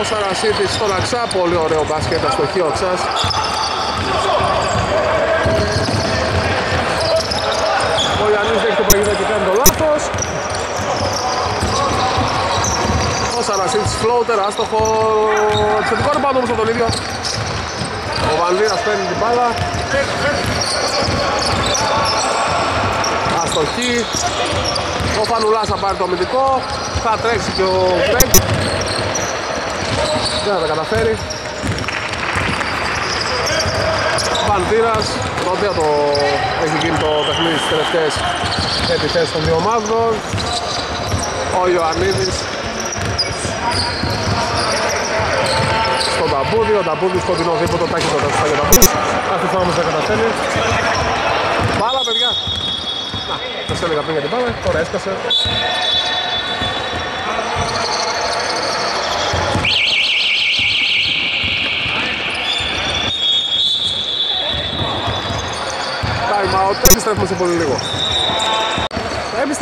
Ο Σαρασίτης στον Αξά, πολύ ωραίο μπάσκετ, αστοχή ο Αξάς. Ο Ιαννής δέχει το παγίδα και κάνει το λάθος. Ο Σαρασίτης floater, άστοχο, επιθετικό ρεπάντο όμως από τον ίδιο. Ο Βανδύρας παίρνει την μπάλα. Αστοχή. Ο Φανουλάς θα πάρει το αμυντικό. Θα τρέξει και ο Γκρέγκ. Δεν θα τα καταφέρει. Βαντήρας, νότια το έχει γίνει το παιχνίδι στις τελευταίες επιθέσεις των δύο ομάδων. Ο Ιωαννίδης στον Ταμπούδη, ο Ταμπούδης κοντινό δίποτο, τα έχει το τέσσερα για Ταμπούδης. Αυτή φορά όμως δεν καταφέρει. Μπάλα παιδιά. Να, σας έλεγα πριν για την μπάλα, τώρα έσκασε. time out, επιστρέφουμε σε πολύ λίγο.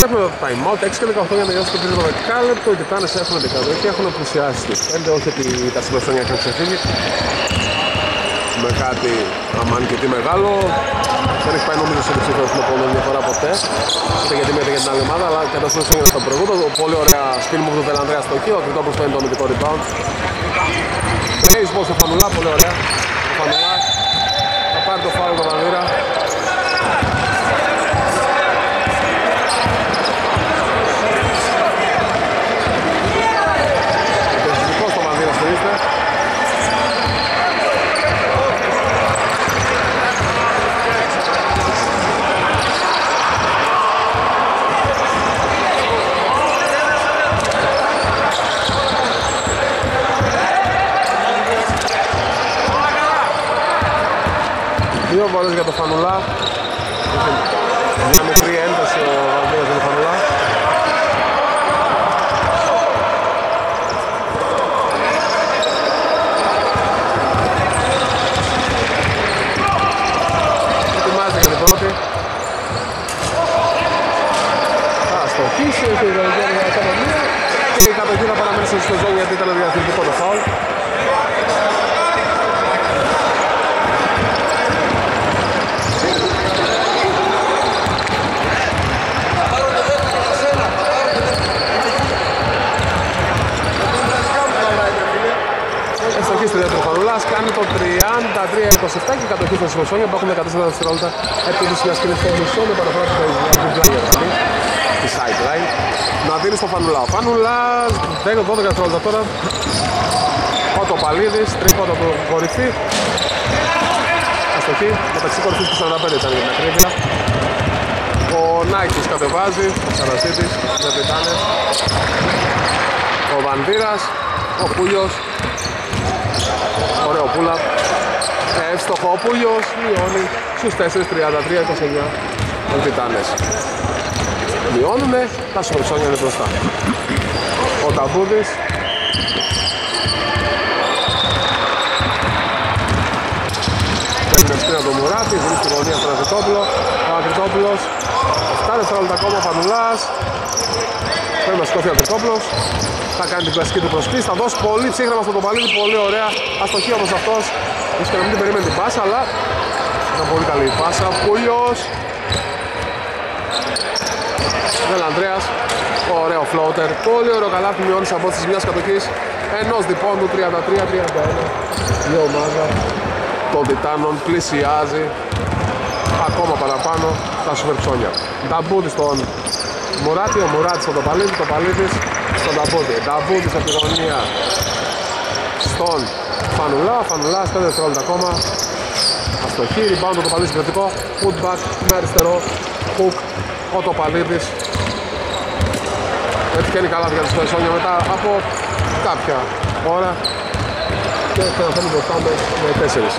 Επιστρέφουμε το time out, 6 και 18 για να τελειώσει το τρίτο δεκάλεπτο. Οι Τιτάνες έχουν 11 και έχουν πλησιάσει στις 5, όχι ότι τα συμπεριστόνια έχουν ξεφύγει. Με κάτι αμάν και τι μεγάλο. Δεν έχει πάει νομίζω σε ψήφιο στην επόμενη μια φορά ποτέ. Ούτε γιατί μέτρη για την άλλη ομάδα, αλλά κατά είναι στο προηγούμενο. Πολύ ωραία σπίτι μου του Τελανδρέα στο χείο, ακριβώς όπως φαίνεται το αμυντικό rebound. Baseball στο Φανουλά, πολύ ωραία. Ο Φανουλάς θα πάρει το φάουλ το Βανδύρα. Δύο βόλες για το Φανουλά. Μια μικρή ένταση ο Βαλδίας για το Φανουλά. Ετοιμάζεται για την πρώτη. Θα στοχίσει, έχει η Βαλδία για οικονομία. Και η κατοχή θα παραμένει στο ζώνη γιατί ήταν διαθετικό το φάουλ. Παντομάς κάνει το 33-27 και κατοχή στο Σιμωσόνια που έχουν 14 δευτερόλεπτα επίδυση μια σκηνή στο μισό με παραφορά του Παϊζιάννη της sideline να δίνει στο Φανουλάς. Ο Φανουλάς 10-12 δευτερόλεπτα τώρα. Ο Τοπαλίδης, τρίποντο του κορυφή. Αστοχή μεταξύ κορυφής και 45 ήταν για την ακρίβεια. Ο Νάικης κατεβάζει, ο Σαρασίτης, δεν πετάνε. Ο Βανδύρας, ο Πούλιος ωραίο πουλα εύστοχο ο Πούλιος μειώνει στους 4-33-29 οι Τιτάνες μειώνουνε, τα Σοφρυσόνια είναι μπροστά. Ο Ταμπούδης. Παίρνει ευθύνα το Μουράτη, δίνει στη γωνία στον Αγριτόπουλο ο Αγριτόπουλος 7 δευτερόλεπτα ακόμα ο Φανουλάς πρέπει να σηκώθει ο Αγριτόπουλος θα κάνει την κλασική του προσπίση, θα δώσει πολύ ψύχραμα στον Τοπαλίδη, πολύ ωραία. Αστοχή όμως αυτός. Ίσως και να μην την περίμενε την πάσα, αλλά ήταν πολύ καλή η πάσα, Πούλιος Βελανδρέας, ωραίο floater, πολύ ωραίο καλάθι μειώνεις από τις μιας κατοχής. Ενός διπώνου 33-31 η ομάδα των Τιτάνων πλησιάζει. Ακόμα παραπάνω. Τα σούπερ ψώνια. Νταμπούδη στον Μουράτη, ο Μουράτης στον Τοπαλίδη, Τοπαλίδης στον Νταμπούδη. Νταμπούδης από τη γωνία στον Φανουλά, Φανουλάς 5 δευτερόλεπτα ακόμα. Αστοχή, rebound το Τοπαλίδης κριτικό, putback με αριστερό, hook, ο Τοπαλίδης. Έτυχε καλά για τις Φεσόνια μετά από κάποια ώρα και ξαναφέρνει μπροστά με, με τέσσερις.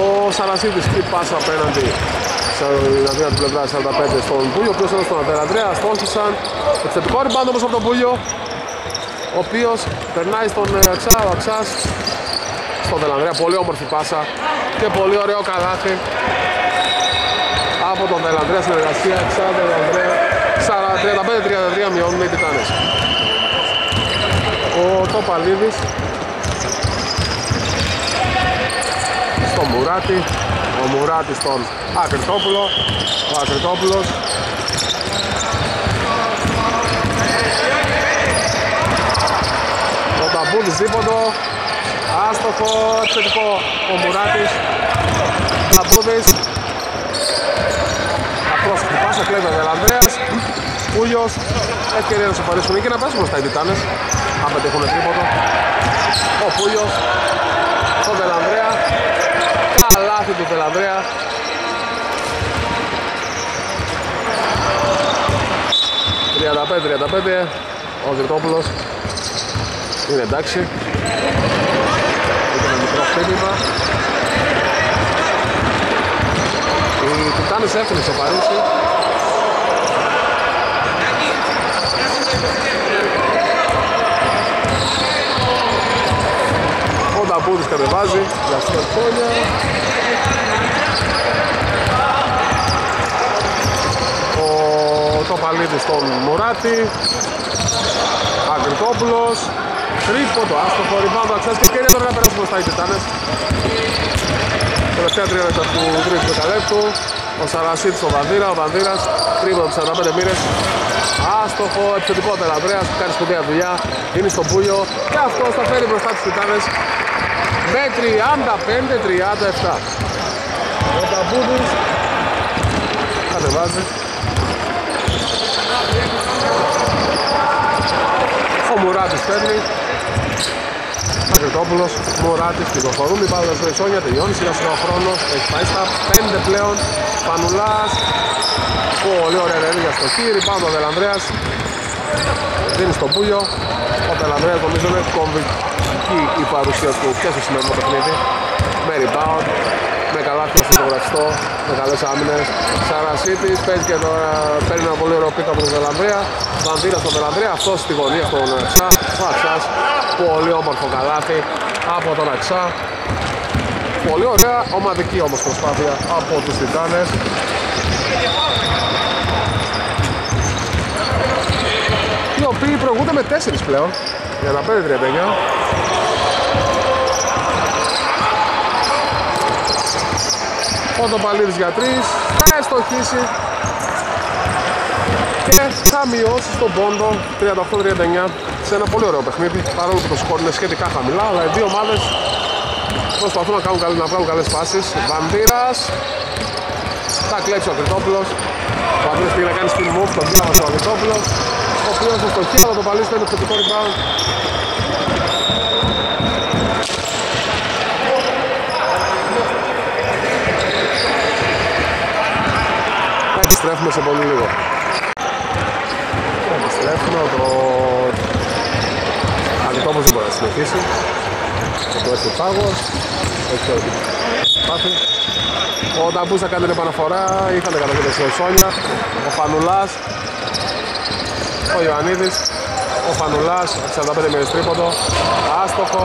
Ο Σαρασίτης τι πάσα απέναντι στην αδύνατη την πλευρά 45 στον Πούλιο, ο οποίος έδωσε στον Αντέρα στόχισαν. Επιθετικό ριμπάντο όμως από τον Πούλιο, ο οποίος περνάει στον Αξά, ο Αξάς στον Δελανδρέα, πολύ όμορφη πάσα και πολύ ωραίο καλάθι από τον Δελανδρέα συνεργασία, Αξά, Δελανδρέα, 35-33 μειώνουν οι Τιτάνες. Ο Τοπαλίδης στο Μουράτη ο Μουράτης στον Ακριτόπουλο. Ο Ακριτόπουλος. Ο Ταμπούδης δίποντο άστοχο επιθετικό ο Μουράτης. Ταμπούδης απρόσωπη πάσα κλέβει ο Δελανδρέας Πούλιος ευκαιρία να σοφαρίσουν και να πέσουν μπροστά οι Τιτάνες αν πετύχουν τρίποντο ο Πούλιος ο Δελανδρέα καλάθι του Δελανδρέα «35-35» ο Ζητόπουλος είναι εντάξει. Ήταν μικρό χτύπημα. Οι Τιτάνες έχουν ισοπαρίσει ο Νταμπούδης κατεβάζει. Για σκορπόνια ο Τοπαλίδης στον Μουράτη. Αγριτόπουλος. Τρίποντο άστοχο ριμπάουντο αξιάς και ευκαιρία τώρα να περάσουν μπροστά οι Τιτάνες τελευταία τρία λεπτά του τρίτου δεκαλέπτου. Ο Σαρασίτης ο Βανδύρα, ο Βανδύρας. Τρίποντο τους 45 μοίρες. Άστοχο επιθετικό Τελαβρέας που κάνει σπουδαία δουλειά. Είναι στο πουλιο και αυτός θα φέρει μπροστά τους Τιτάνες με 35-37 ο Ταμπούδης κατεβάζει. Ο Μουράτης παίρνει. Αγριτόπουλος, Μουράτης, κυκλοφορούν. Οι μπάλες στο Ισόνια, τελειώνει. Σιγά σιγά ο χρόνος, έχει πάει στα 5 πλέον, Πανουλάς, πολύ ωραία ενέργεια στο χείρι, πάνω ο Δελανδρέας, δίνει στον Πούλιο, ο Δελανδρέας νομίζω είναι κομβική η παρουσία του και στο σημερινό παιχνίδι, με rebound, με καλά στο φωτογραφιστό, με καλές άμυνες. Σαρασίτης παίζει και τώρα παίρνει ένα πολύ ωραίο πίκ από τον Δελανδρέα. Βανδύρα στον Δελανδρέα, αυτός στη γωνία στον Αξά. Ο Αξάς, πολύ όμορφο καλάθι από τον Αξά. Πολύ ωραία ομαδική όμως προσπάθεια από τους Τιτάνες. Οι οποίοι προηγούνται με 4 πλέον για να 5-39. Ο Τοπαλίδης για 3 θα εστοχίσει και θα μειώσει στον πόντο 38-39 σε ένα πολύ ωραίο παιχνίδι παρόλο που το σκορ είναι σχετικά χαμηλά αλλά οι δύο ομάδες Προσπαθούν να, κάνουν, καλ- να βγάλουν καλές φάσεις. Βανδύρας. Θα κλέψει ο Ακριτόπουλος. Ο Βανδύρας πήγε να κάνει spin move, τον διάβασε ο Ακριτόπουλος. Ο οποίος στο χέρι το παλίσει με θετικό rebound. Επιστρέφουμε σε πολύ λίγο. Επιστρέφουμε, το Αντιτόπος δεν μπορεί να συνεχίσει. Το έχει ο Πάγος, έχει το πάθει. Ο Νταμπούς θα κάνει την επαναφορά, είχαν καταφέρει ο Σόνια, ο Φανουλάς, ο Ιωαννίδης, ο Φανουλάς, 45 μέρες τρίποντο, άστοχο.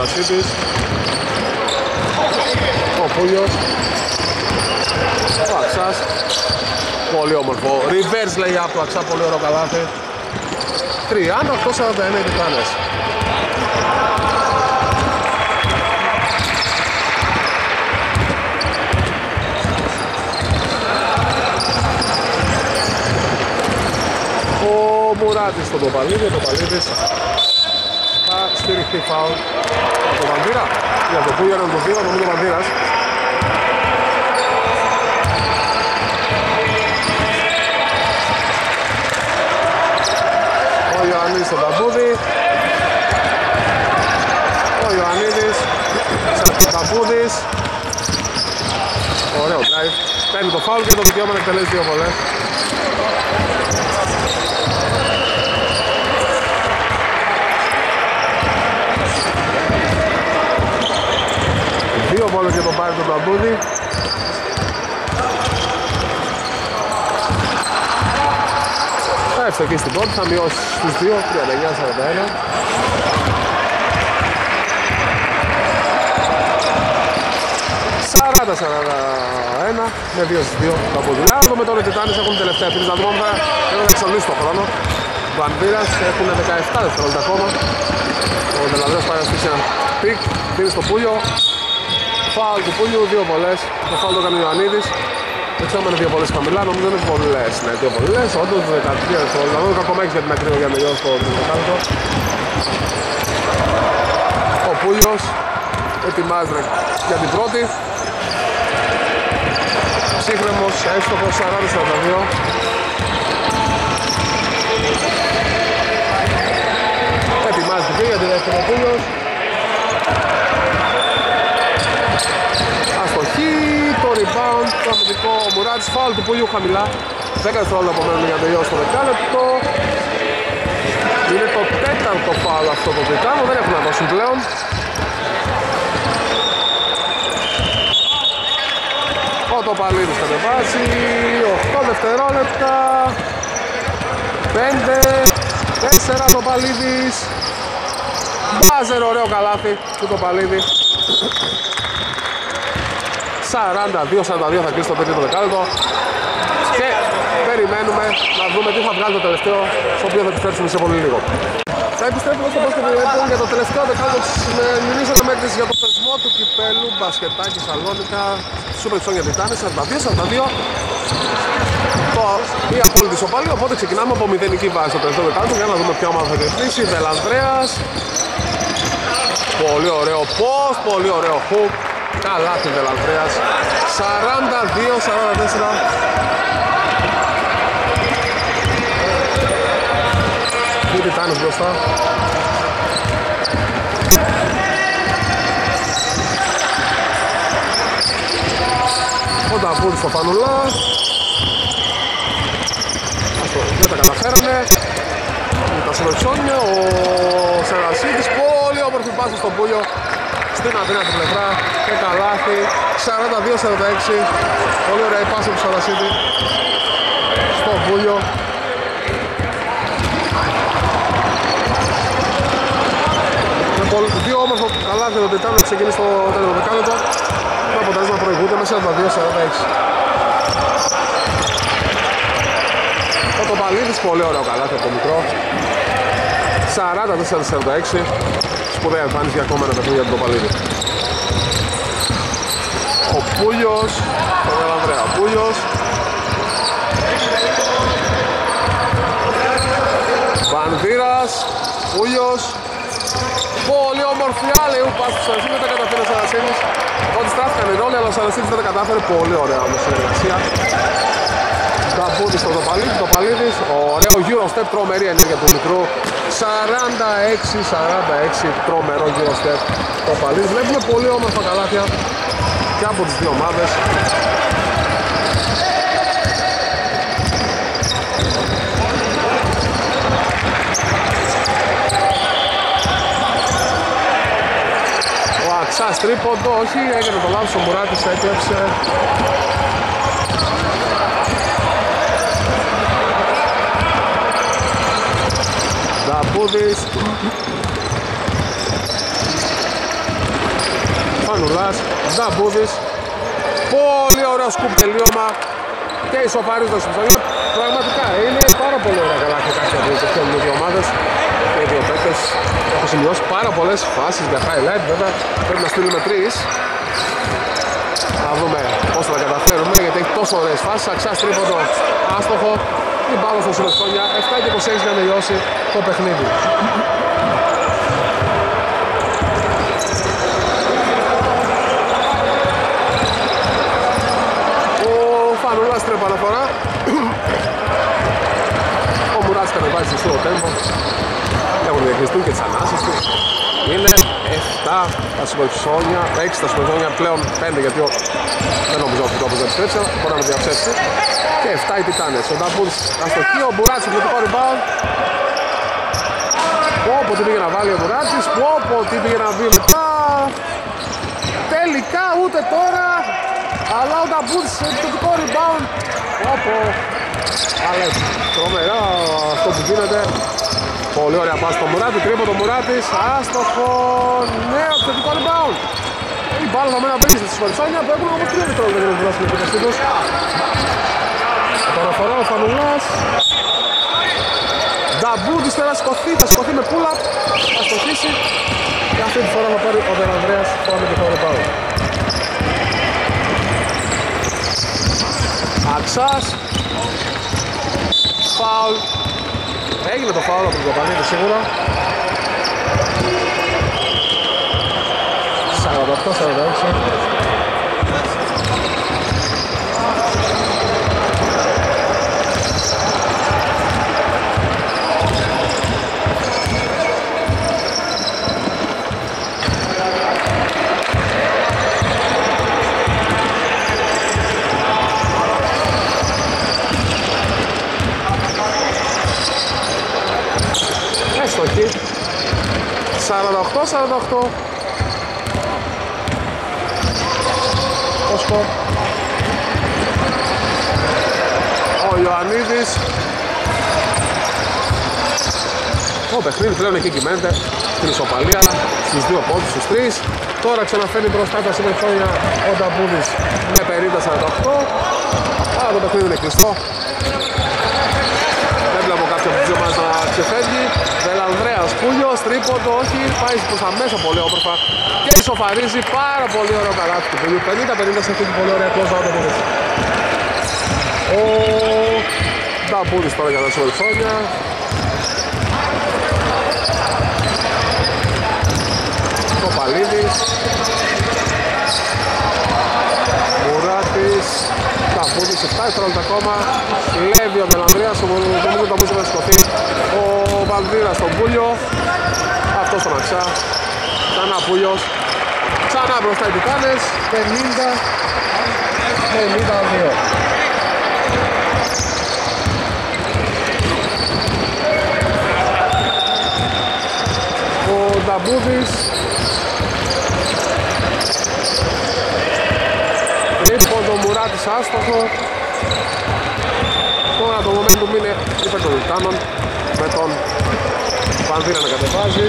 Ο Σαρασίτης, ο Πούλιος, ο Αξάς, πολύ όμορφο. Reverse λέει από το Αξά, πολύ ωραίο καλάθι. 38-41 οι Τιτάνες. Ο Μουράτης στον Τοπαλίδη, ο Τοπαλίδης θα στηριχτεί φάουλ από τον Βανδύρα. Για το που για τον δύο, νομίζω ο Βανδύρας. Ο Ιωαννίδης στον Ταμπούδη. Ο Ιωαννίδης. Σαν Ταμπούδης. Ωραίο drive. Παίρνει το φάουλ και το δικαίωμα να εκτελέσει δύο βολές. Δύο βόλες για τον πάρει τον Ταμπούδη. Θα ευστοχεί στην πρώτη, θα μειώσει στους δύο, 39-41. Σαράτα 41 με 2 στις 2 τα ποδηλά. Να δούμε τώρα οι Τιτάνες έχουν τελευταία τρεις δρόμια. Πρέπει να εξολύσει το χρόνο. Βανδύρας έχουν 17 δευτερόλεπτα ακόμα. Ο Δελαδρέας πάει να στήσει ένα pick, δίνει στο Πούλιο. Φάουλ του Πούλιου, δύο βολές. Το φάουλ το έκανε ο Ιωαννίδης. Δεν ξέρω αν είναι δύο βολές χαμηλά, νομίζω είναι βολές. Ναι, δύο βολές. Όντως 13 δευτερόλεπτα. Δέκα κόμμα έξι για την ακρίβεια για να τελειώσει το δεκάλεπτο. Ο Πούλιος ετοιμάζεται για την πρώτη. Ψύχραιμος, έστοχος 40-42. Ετοιμάζεται για τη δεύτερη ο Πούλιος. Αστοχή, το rebound, το αμυντικό Μουράτης, φάουλ του Πούλιου χαμηλά. 10 δευτερόλεπτα απομένουν για να τελειώσει το δεκάλεπτο. Είναι το τέταρτο φάουλ αυτό το Τιτάνο, δεν έχουν να δώσουν πλέον. Ο Τοπαλίδης κατεβάζει, 8 δευτερόλεπτα. 5, 4 Τοπαλίδης. Μπάζερ, ωραίο καλάθι του Τοπαλίδη. 42-42 θα κλείσει το τρίτο δεκάλεπτο. Και περιμένουμε να δούμε τι θα βγάλει το τελευταίο, στο οποίο θα επιστρέψουμε σε πολύ λίγο. Θα επιστρέψουμε στο πρώτο λοιπόν για το τελευταίο δεκάλεπτο της σημερινής αναμέτρησης για το θεσμό του κυπέλου μπασκετάκι Σαλόνικα Σούπερ Ξόνια Τιτάνες 42-42 το η απόλυτη σοπάλη οπότε ξεκινάμε από μηδενική βάση στο τελευταίο δεκάλεπτο για να δούμε ποια ομάδα θα κερδίσει Βελανδρέας Πολύ ωραίο post, πολύ ωραίο hook Καλά την Βελανδρέας 42-44 Οι Τιτάνες μπροστά. Ο Νταβούρης στο Φανουλά. Αυτό, δεν τα καταφέρανε Με τα Σολοτσόνια Ο Σερασίδης Πολύ όμορφη πάση στον Πούλιο Στην αδύνατη πλευρά Και καλάθι 42-46 Πολύ ωραία η πάση του Σερασίδη Στον Πούλιο Με πολύ, δύο όμορφο καλάθι το Τιτάνο ξεκινήσει στο τέλος δεκάλεπτο το αποτέλεσμα προηγούνται με 42-46. Ο Τοπαλίδης πολύ ωραίο καλάθι από το μικρό. 44-46 σπουδαία εμφάνιση για ακόμα ένα παιχνίδι από το Παλίδη. Ο Πούλιος, τον Ελανδρέα, ο Πούλιος. Βανδύρας, Πούλιος. Πολύ όμορφη άλλη, ούπα Πας του Σαρασίνης, δεν τα καταφέρει ο Σαρασίνης. Οπότε στράφηκαν οι ρόλοι, αλλά ο Σαρασίνης δεν τα κατάφερε, πολύ ωραία όμως συνεργασία. Καπούτης στο Τοπαλίδη, Τοπαλίδης Ωραίο γύρω step, τρομερή ενέργεια του μικρού 46-46 τρομερό γύρω step. Τοπαλίδης Βλέπουμε πολύ όμορφα καλάθια και από τις δύο ομάδες. Αξάς τρίποντο, όχι, έγινε το λάθος, ο Μουράτης έκλεψε. Δαπούδης. Φανουλάς, Δαπούδης. Πολύ ωραίο σκουπ τελείωμα και ισοφαρίζει το συμφωνία. Πραγματικά είναι πάρα πολύ ωραία καλά και κάποια δύο δύο ομάδες και οι δύο παίκτες έχω σημειώσει πάρα πολλές φάσεις για highlight βέβαια πρέπει να στείλουμε τρεις να δούμε πώς θα τα καταφέρουμε γιατί έχει τόσο ωραίες φάσεις. Αξάς τρίποντο άστοχο. Την μπάλα στο Σιλοσκόνια 7 και 26 για να τελειώσει το παιχνίδι. Ο Φανούλας τρέπα αναφορά ο Μουράτς κατεβάζει στο τέμπο έχουν διαχειριστούν και τις ανάσες του. Είναι 7 τα συμμετρησόνια, 6 τα συμμετρησόνια πλέον 5 γιατί ο... δεν νομίζω ότι το αποζέψει έτσι, μπορεί να με διαψεύσει. Και 7 οι Τιτάνες. Ο Νταμπούρς αστοχή, ο Μπουράτης εκπληκτικό rebound. Πω τι πήγε να βάλει ο Μπουράτης, πω τι πήγε να βγει μετά. Τελικά ούτε τώρα, αλλά ο Νταμπούρς εκπληκτικό rebound. Πω αλλά τρομερά αυτό που γίνεται Πολύ ωραία πάση στο Μουράτη, τρίπο το Μουράτης, άστοχο, νέο θετικό rebound. Η μπάλα θα μένα μπήκε στη Σφαρισόνια που έχουν όμως τρία δευτερόλεπτα για να δουλειάσουν οι επίτες τους. Παραφορά ο Φανουλάς. Νταμπούτης τώρα σκοθεί, θα σκοθεί με pull-up, θα σκοθήσει και αυτή τη φορά θα πάρει ο Δερανδρέας το αμυντικό rebound. Αξάς. Φάουλ Έγινε το φάουλ από τον Κοπανίδη σίγουρα. 48-46. άστοχη 48-48 ο σκορ ο Ιωαννίδης. Το παιχνίδι πλέον εκεί κυμαίνεται. Στην ισοπαλία. Στους δύο πόντους, στους τρεις. Τώρα ξαναφέρνει μπροστά τα συμμετρόνια ο Νταμπούδης με 50-48 αλλά το παιχνίδι είναι κλειστό. Δεν βλέπω κάποιο από τις δύο μας να ξεφεύγει Βελανδρέας, Πούλιος, τρίποντο, όχι, πάει προς τα μέσα πολύ όμορφα και ισοφαρίζει πάρα πολύ ωραίο καλάθι του Πούλιου 50-50 σε αυτή την πολύ ωραία κλώσσα από το Ο Νταμπούδης τώρα για τα σωριφόνια Το Παλίδης Μουράτης Καπούδης 7 δευτερόλεπτα ακόμα Λέβει ο Μελανδρέας ο Μελανδρέας το να σηκωθεί ο Βαλδίρας στον Πούλιο αυτό στον Αξά ξανά Πούλιος ξανά μπροστά οι Τιτάνες 50 52 ο Νταμπούδης Τρίποντο Μουράτης άστοχο Τώρα το momentum είναι υπέρ των Τιτάνων με τον Πανδύρα να κατεβάζει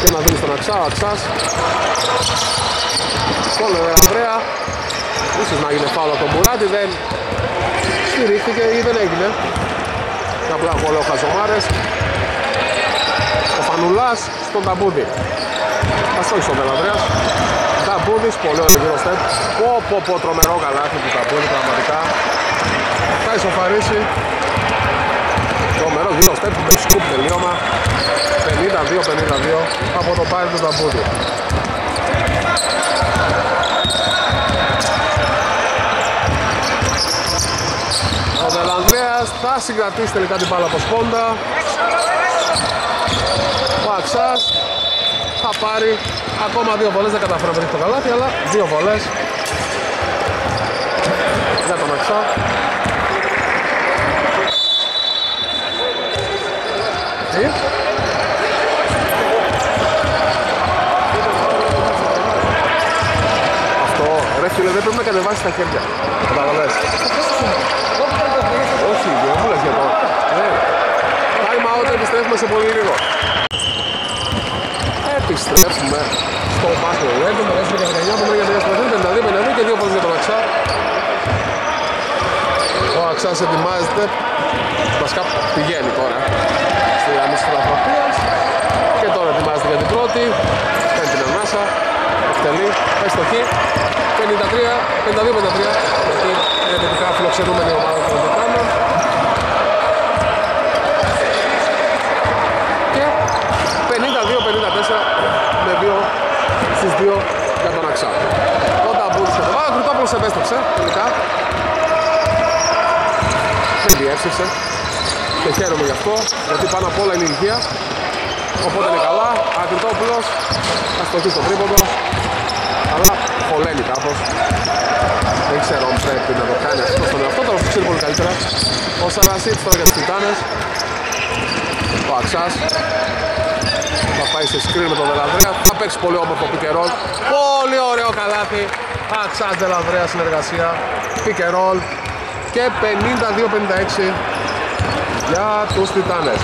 και να δούμε στον Αξά, ο Αξάς. Κόλλο Ανδρέα. Ίσως να γίνει φάουλα τον Μουράτη δεν στηρίχθηκε ή δεν έγινε. Και απλά κόλλο Χαζομάρες. Ο Φανουλάς στον Ταμπούδη. Αστόχησε ο Μελανδρέας Ταμπούδης, πολύ ωραίο γύρω στέπ Πω πω πω τρομερό καλάθι του Ταμπούδη πραγματικά Θα ισοφαρίσει Τρομερό γύρω step με σκουπ τελείωμα. 52-52 από το πάρει του Ταμπούδη. Ο Δελανδρέας θα συγκρατήσει τελικά την μπάλα από σπόντα. Ο Αξάς θα πάρει ακόμα δύο βολές, δεν καταφέρει να το καλάθι, αλλά δύο βολές για τον Αξά. Τι; Αυτό, ρε φίλε, δεν πρέπει να κατεβάσεις τα χέρια. Καταλαβαίνεις. Όχι, δεν μου λες για το. Ναι. Time out, επιστρέφουμε σε πολύ λίγο. Επιστρέφουμε στο Battle Red, με 10-19 που μένει για 52 52 και δύο φορές για τον Αξά. Ο Αξάς ετοιμάζεται. Βασικά πηγαίνει τώρα στη γραμμή της φιλανθρωπίας. Και τώρα ετοιμάζεται για την πρώτη. Παίρνει την ανάσα. Εκτελεί. Έστοχη. 53, 52-53. Γιατί είναι τελικά φιλοξενούμενη ομάδα των Δεκάνων. Και 52-54 με δύο στις δύο για τον Αξά. Όταν μπορούσε το βάλω, ο Κρυτόπουλος επέστρεψε τελικά. Δεν διέψευσε. Και χαίρομαι γι' αυτό, γιατί πάνω απ' όλα είναι η υγεία. Οπότε είναι καλά. Ακριτόπουλος θα στοχεί στο τρίποντο. Αλλά χωλαίνει κάπως. Δεν ξέρω αν πρέπει να το κάνει αυτό στον εαυτό του, το ξέρει πολύ καλύτερα. Ο Σαρασίτς τώρα για τις Τιτάνες. Ο Αξάς. Θα πάει σε screen με τον Δελανδρέα. Θα παίξει πολύ όμορφο πικερόλ. Πολύ ωραίο καλάθι. Αξάς Δελανδρέα συνεργασία. Πικερόλ. Και 52-56 για τους Τιτάνες.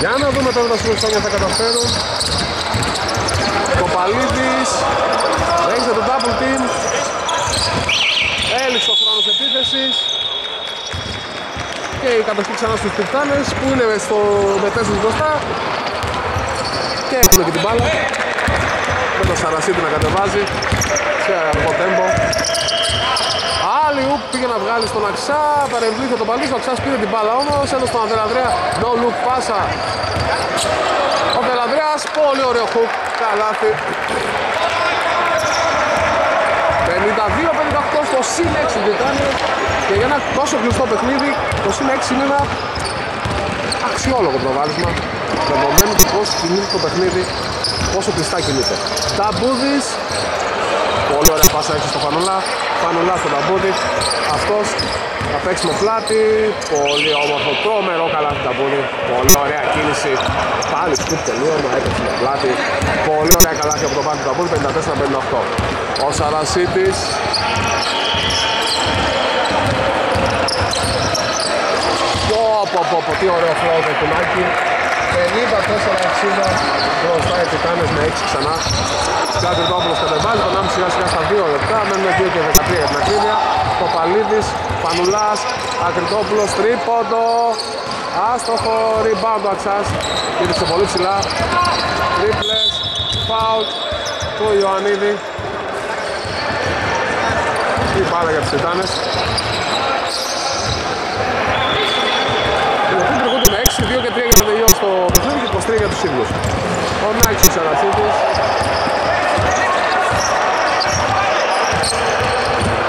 Για να δούμε τώρα τα συμμετοχόνια θα καταφέρουν. Το Παλίδης έχει το double team. Έλειξε ο χρόνος επίθεσης. Και η κατοχή ξανά στους Τιτάνες που είναι στο μετέσσερις μπροστά. Και έχουν και την μπάλα. Με το Σαρασίτη να κατεβάζει σε αργό τέμπο. Άλλη ουπ πήγε να βγάλει στον Αξά, παρεμβλήθηκε τον Παλής, ο Αξάς πήρε την μπάλα όμως, έδωσε τον Αδελανδρέα, no look πάσα. Ο Αδελανδρέας, πολύ ωραίο hook, καλάθι. 52-58 στο συν 6 Τιτάνια και για ένα τόσο κλειστό παιχνίδι το συν 6 είναι ένα αξιόλογο προβάδισμα δεδομένου του πώς κινείται το παιχνίδι πόσο κλειστά κινείται. Ταμπούδης πολύ ωραία πάσα έξω στο Φανουλά Φανουλά στο Ταμπούδη αυτός θα παίξει με πλάτη. Πολύ όμορφο τρόμερο καλά στο Ταμπούδη πολύ ωραία κίνηση. Πάλι σκουπ τελείωμα έπαιξε με πλάτη. Πολύ ωραία καλάθια από το πάνω του Ταμπούδη 54-58 ο Σαρασίτης Πω πω πω πω τι ωραίο φλόγο το κουνάκι 54-60 μπροστά οι Τιτάνες με 6 ξανά. Κάτι το όπλος κατεβάζει, περνάμε σιγά σιγά στα 2 λεπτά, μένουμε 2 και 13 για την ακρίβεια Κοπαλίδης, Πανουλάς, Ακριτόπουλος, τρίποντο. Άστοχο, rebound ο Αξάς, γύρισε πολύ ψηλά. Τρίπλες, φάουλ του Ιωαννίδη. Η μπάλα για τους Τιτάνες. Οι οποίοι προηγούνται με 6, 2 και 3 για να τελειώσει το παιχνίδι και 23 για τους ίδιους. Ο Νάκης ο Σαρασίτης.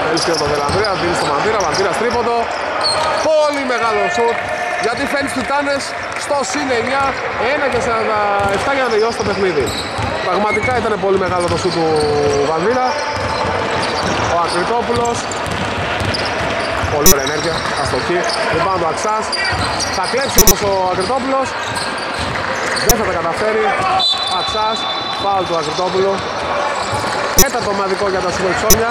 Έλυσε τον Βελανδρέα, δίνεις στο Μαντήρα, Μαντήρας τρίποντο. Πολύ μεγάλο σουτ γιατί φέρνει τους Τιτάνες στο συν 9, 1 και 47 για να τελειώσει το παιχνίδι. Πραγματικά ήταν πολύ μεγάλο το σουτ του Βανδύρα. Ο Ακριτόπουλος Πολύ ωραία ενέργεια, αστοχή Λοιπόν το Αξάς. Θα κλέψει όμως ο Ακριτόπουλος Δεν θα τα καταφέρει. Αξάς, φάουλ του Ακριτόπουλου Τέταρτο ομαδικό για τα συμμετρόνια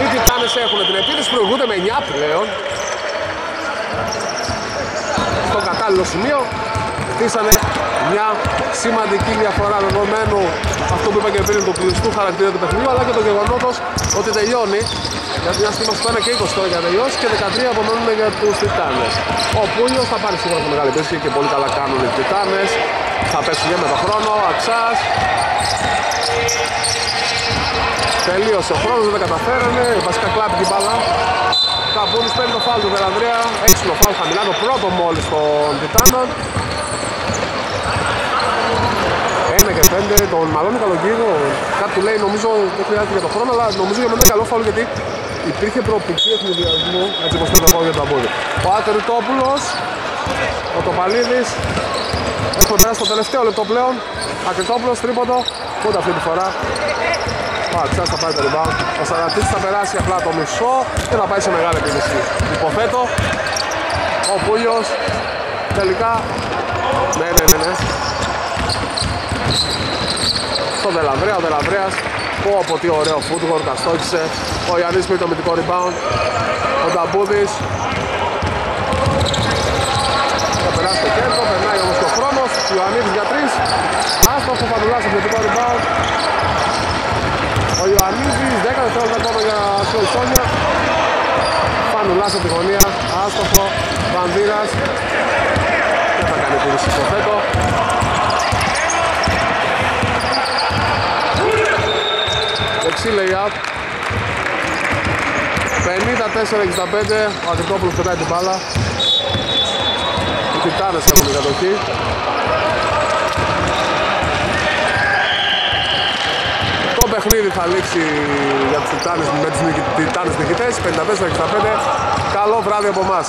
Οι Τιτάνες έχουν την επίθεση. Προηγούνται με 9 πλέον. Στο κατάλληλο σημείο. Χτίσανε Μια σημαντική διαφορά δεδομένου αυτό που είπα και πριν του κλειστού χαρακτήρα του παιχνιδιού αλλά και το γεγονότος ότι τελειώνει γιατί μια στιγμή στο 1 και 20 τώρα για να τελειώσει και 13 απομένουν για τους Τιτάνες. Ο Πούλιος θα πάρει σίγουρα τη μεγάλη πίεση και πολύ καλά κάνουν οι Τιτάνες. Θα πέσουν για με το χρόνο, Αξάς. Τελείωσε ο χρόνος, δεν τα καταφέρανε, βασικά κλάπηκε η μπάλα. Καμπούνης παίρνει το φάλ του Βελανδρέα, έξυπνο χρόνο χαμηλά, το πρώτο μόλις των Τιτάνων. Ένα και πέντε, τον μαλώνει καλοκύριο. Κάτι του λέει νομίζω δεν χρειάζεται για το χρόνο, αλλά νομίζω για μένα είναι καλό φάουλ γιατί υπήρχε προοπτική εθνικιασμού έτσι πως το φάουλ για τον Αμπόδη. Ο Ατεριτόπουλος, ο Τοπαλίδης, έχουμε περάσει το τελευταίο λεπτό πλέον. Ακριτόπουλος, τρίποντο, ούτε αυτή τη φορά. Ο Αξάς θα πάρει το rebound. Ο Σαρατής θα περάσει απλά το μισό και θα πάει σε μεγάλη επίδεση. Υποθέτω, ο Πούλιος, τελικά, ναι, ναι, ναι, ναι. Στο Δελαβρέα, ο Δελαβρέας, πω από τι ωραίο footwork, τα στόχισε. Ο Ιαννής πήρε το μυθικό rebound. Ο Ταμπούδης. Θα περάσει το κέντρο, περνάει όμως το χρόνος. Ο Ιωαννίδης για τρεις. Άστοχο Φαντουλάς το μυθικό rebound. Ο Ιωαννίδης, 10 δευτερόλεπτα ακόμα για Σόι Φανουλάς από τη γωνία, άστοχο, Βανδύρας. Δεν θα κάνει επίδυση, υποθέτω. 6 lay-up 54-65 ο Ακριτόπουλος πετάει την μπάλα. Οι Τιτάνες έχουν την κατοχή. Το παιχνίδι θα λήξει για τους Τιτάνες με τους Τιτάνες νικητές 54-65 Καλό βράδυ από εμάς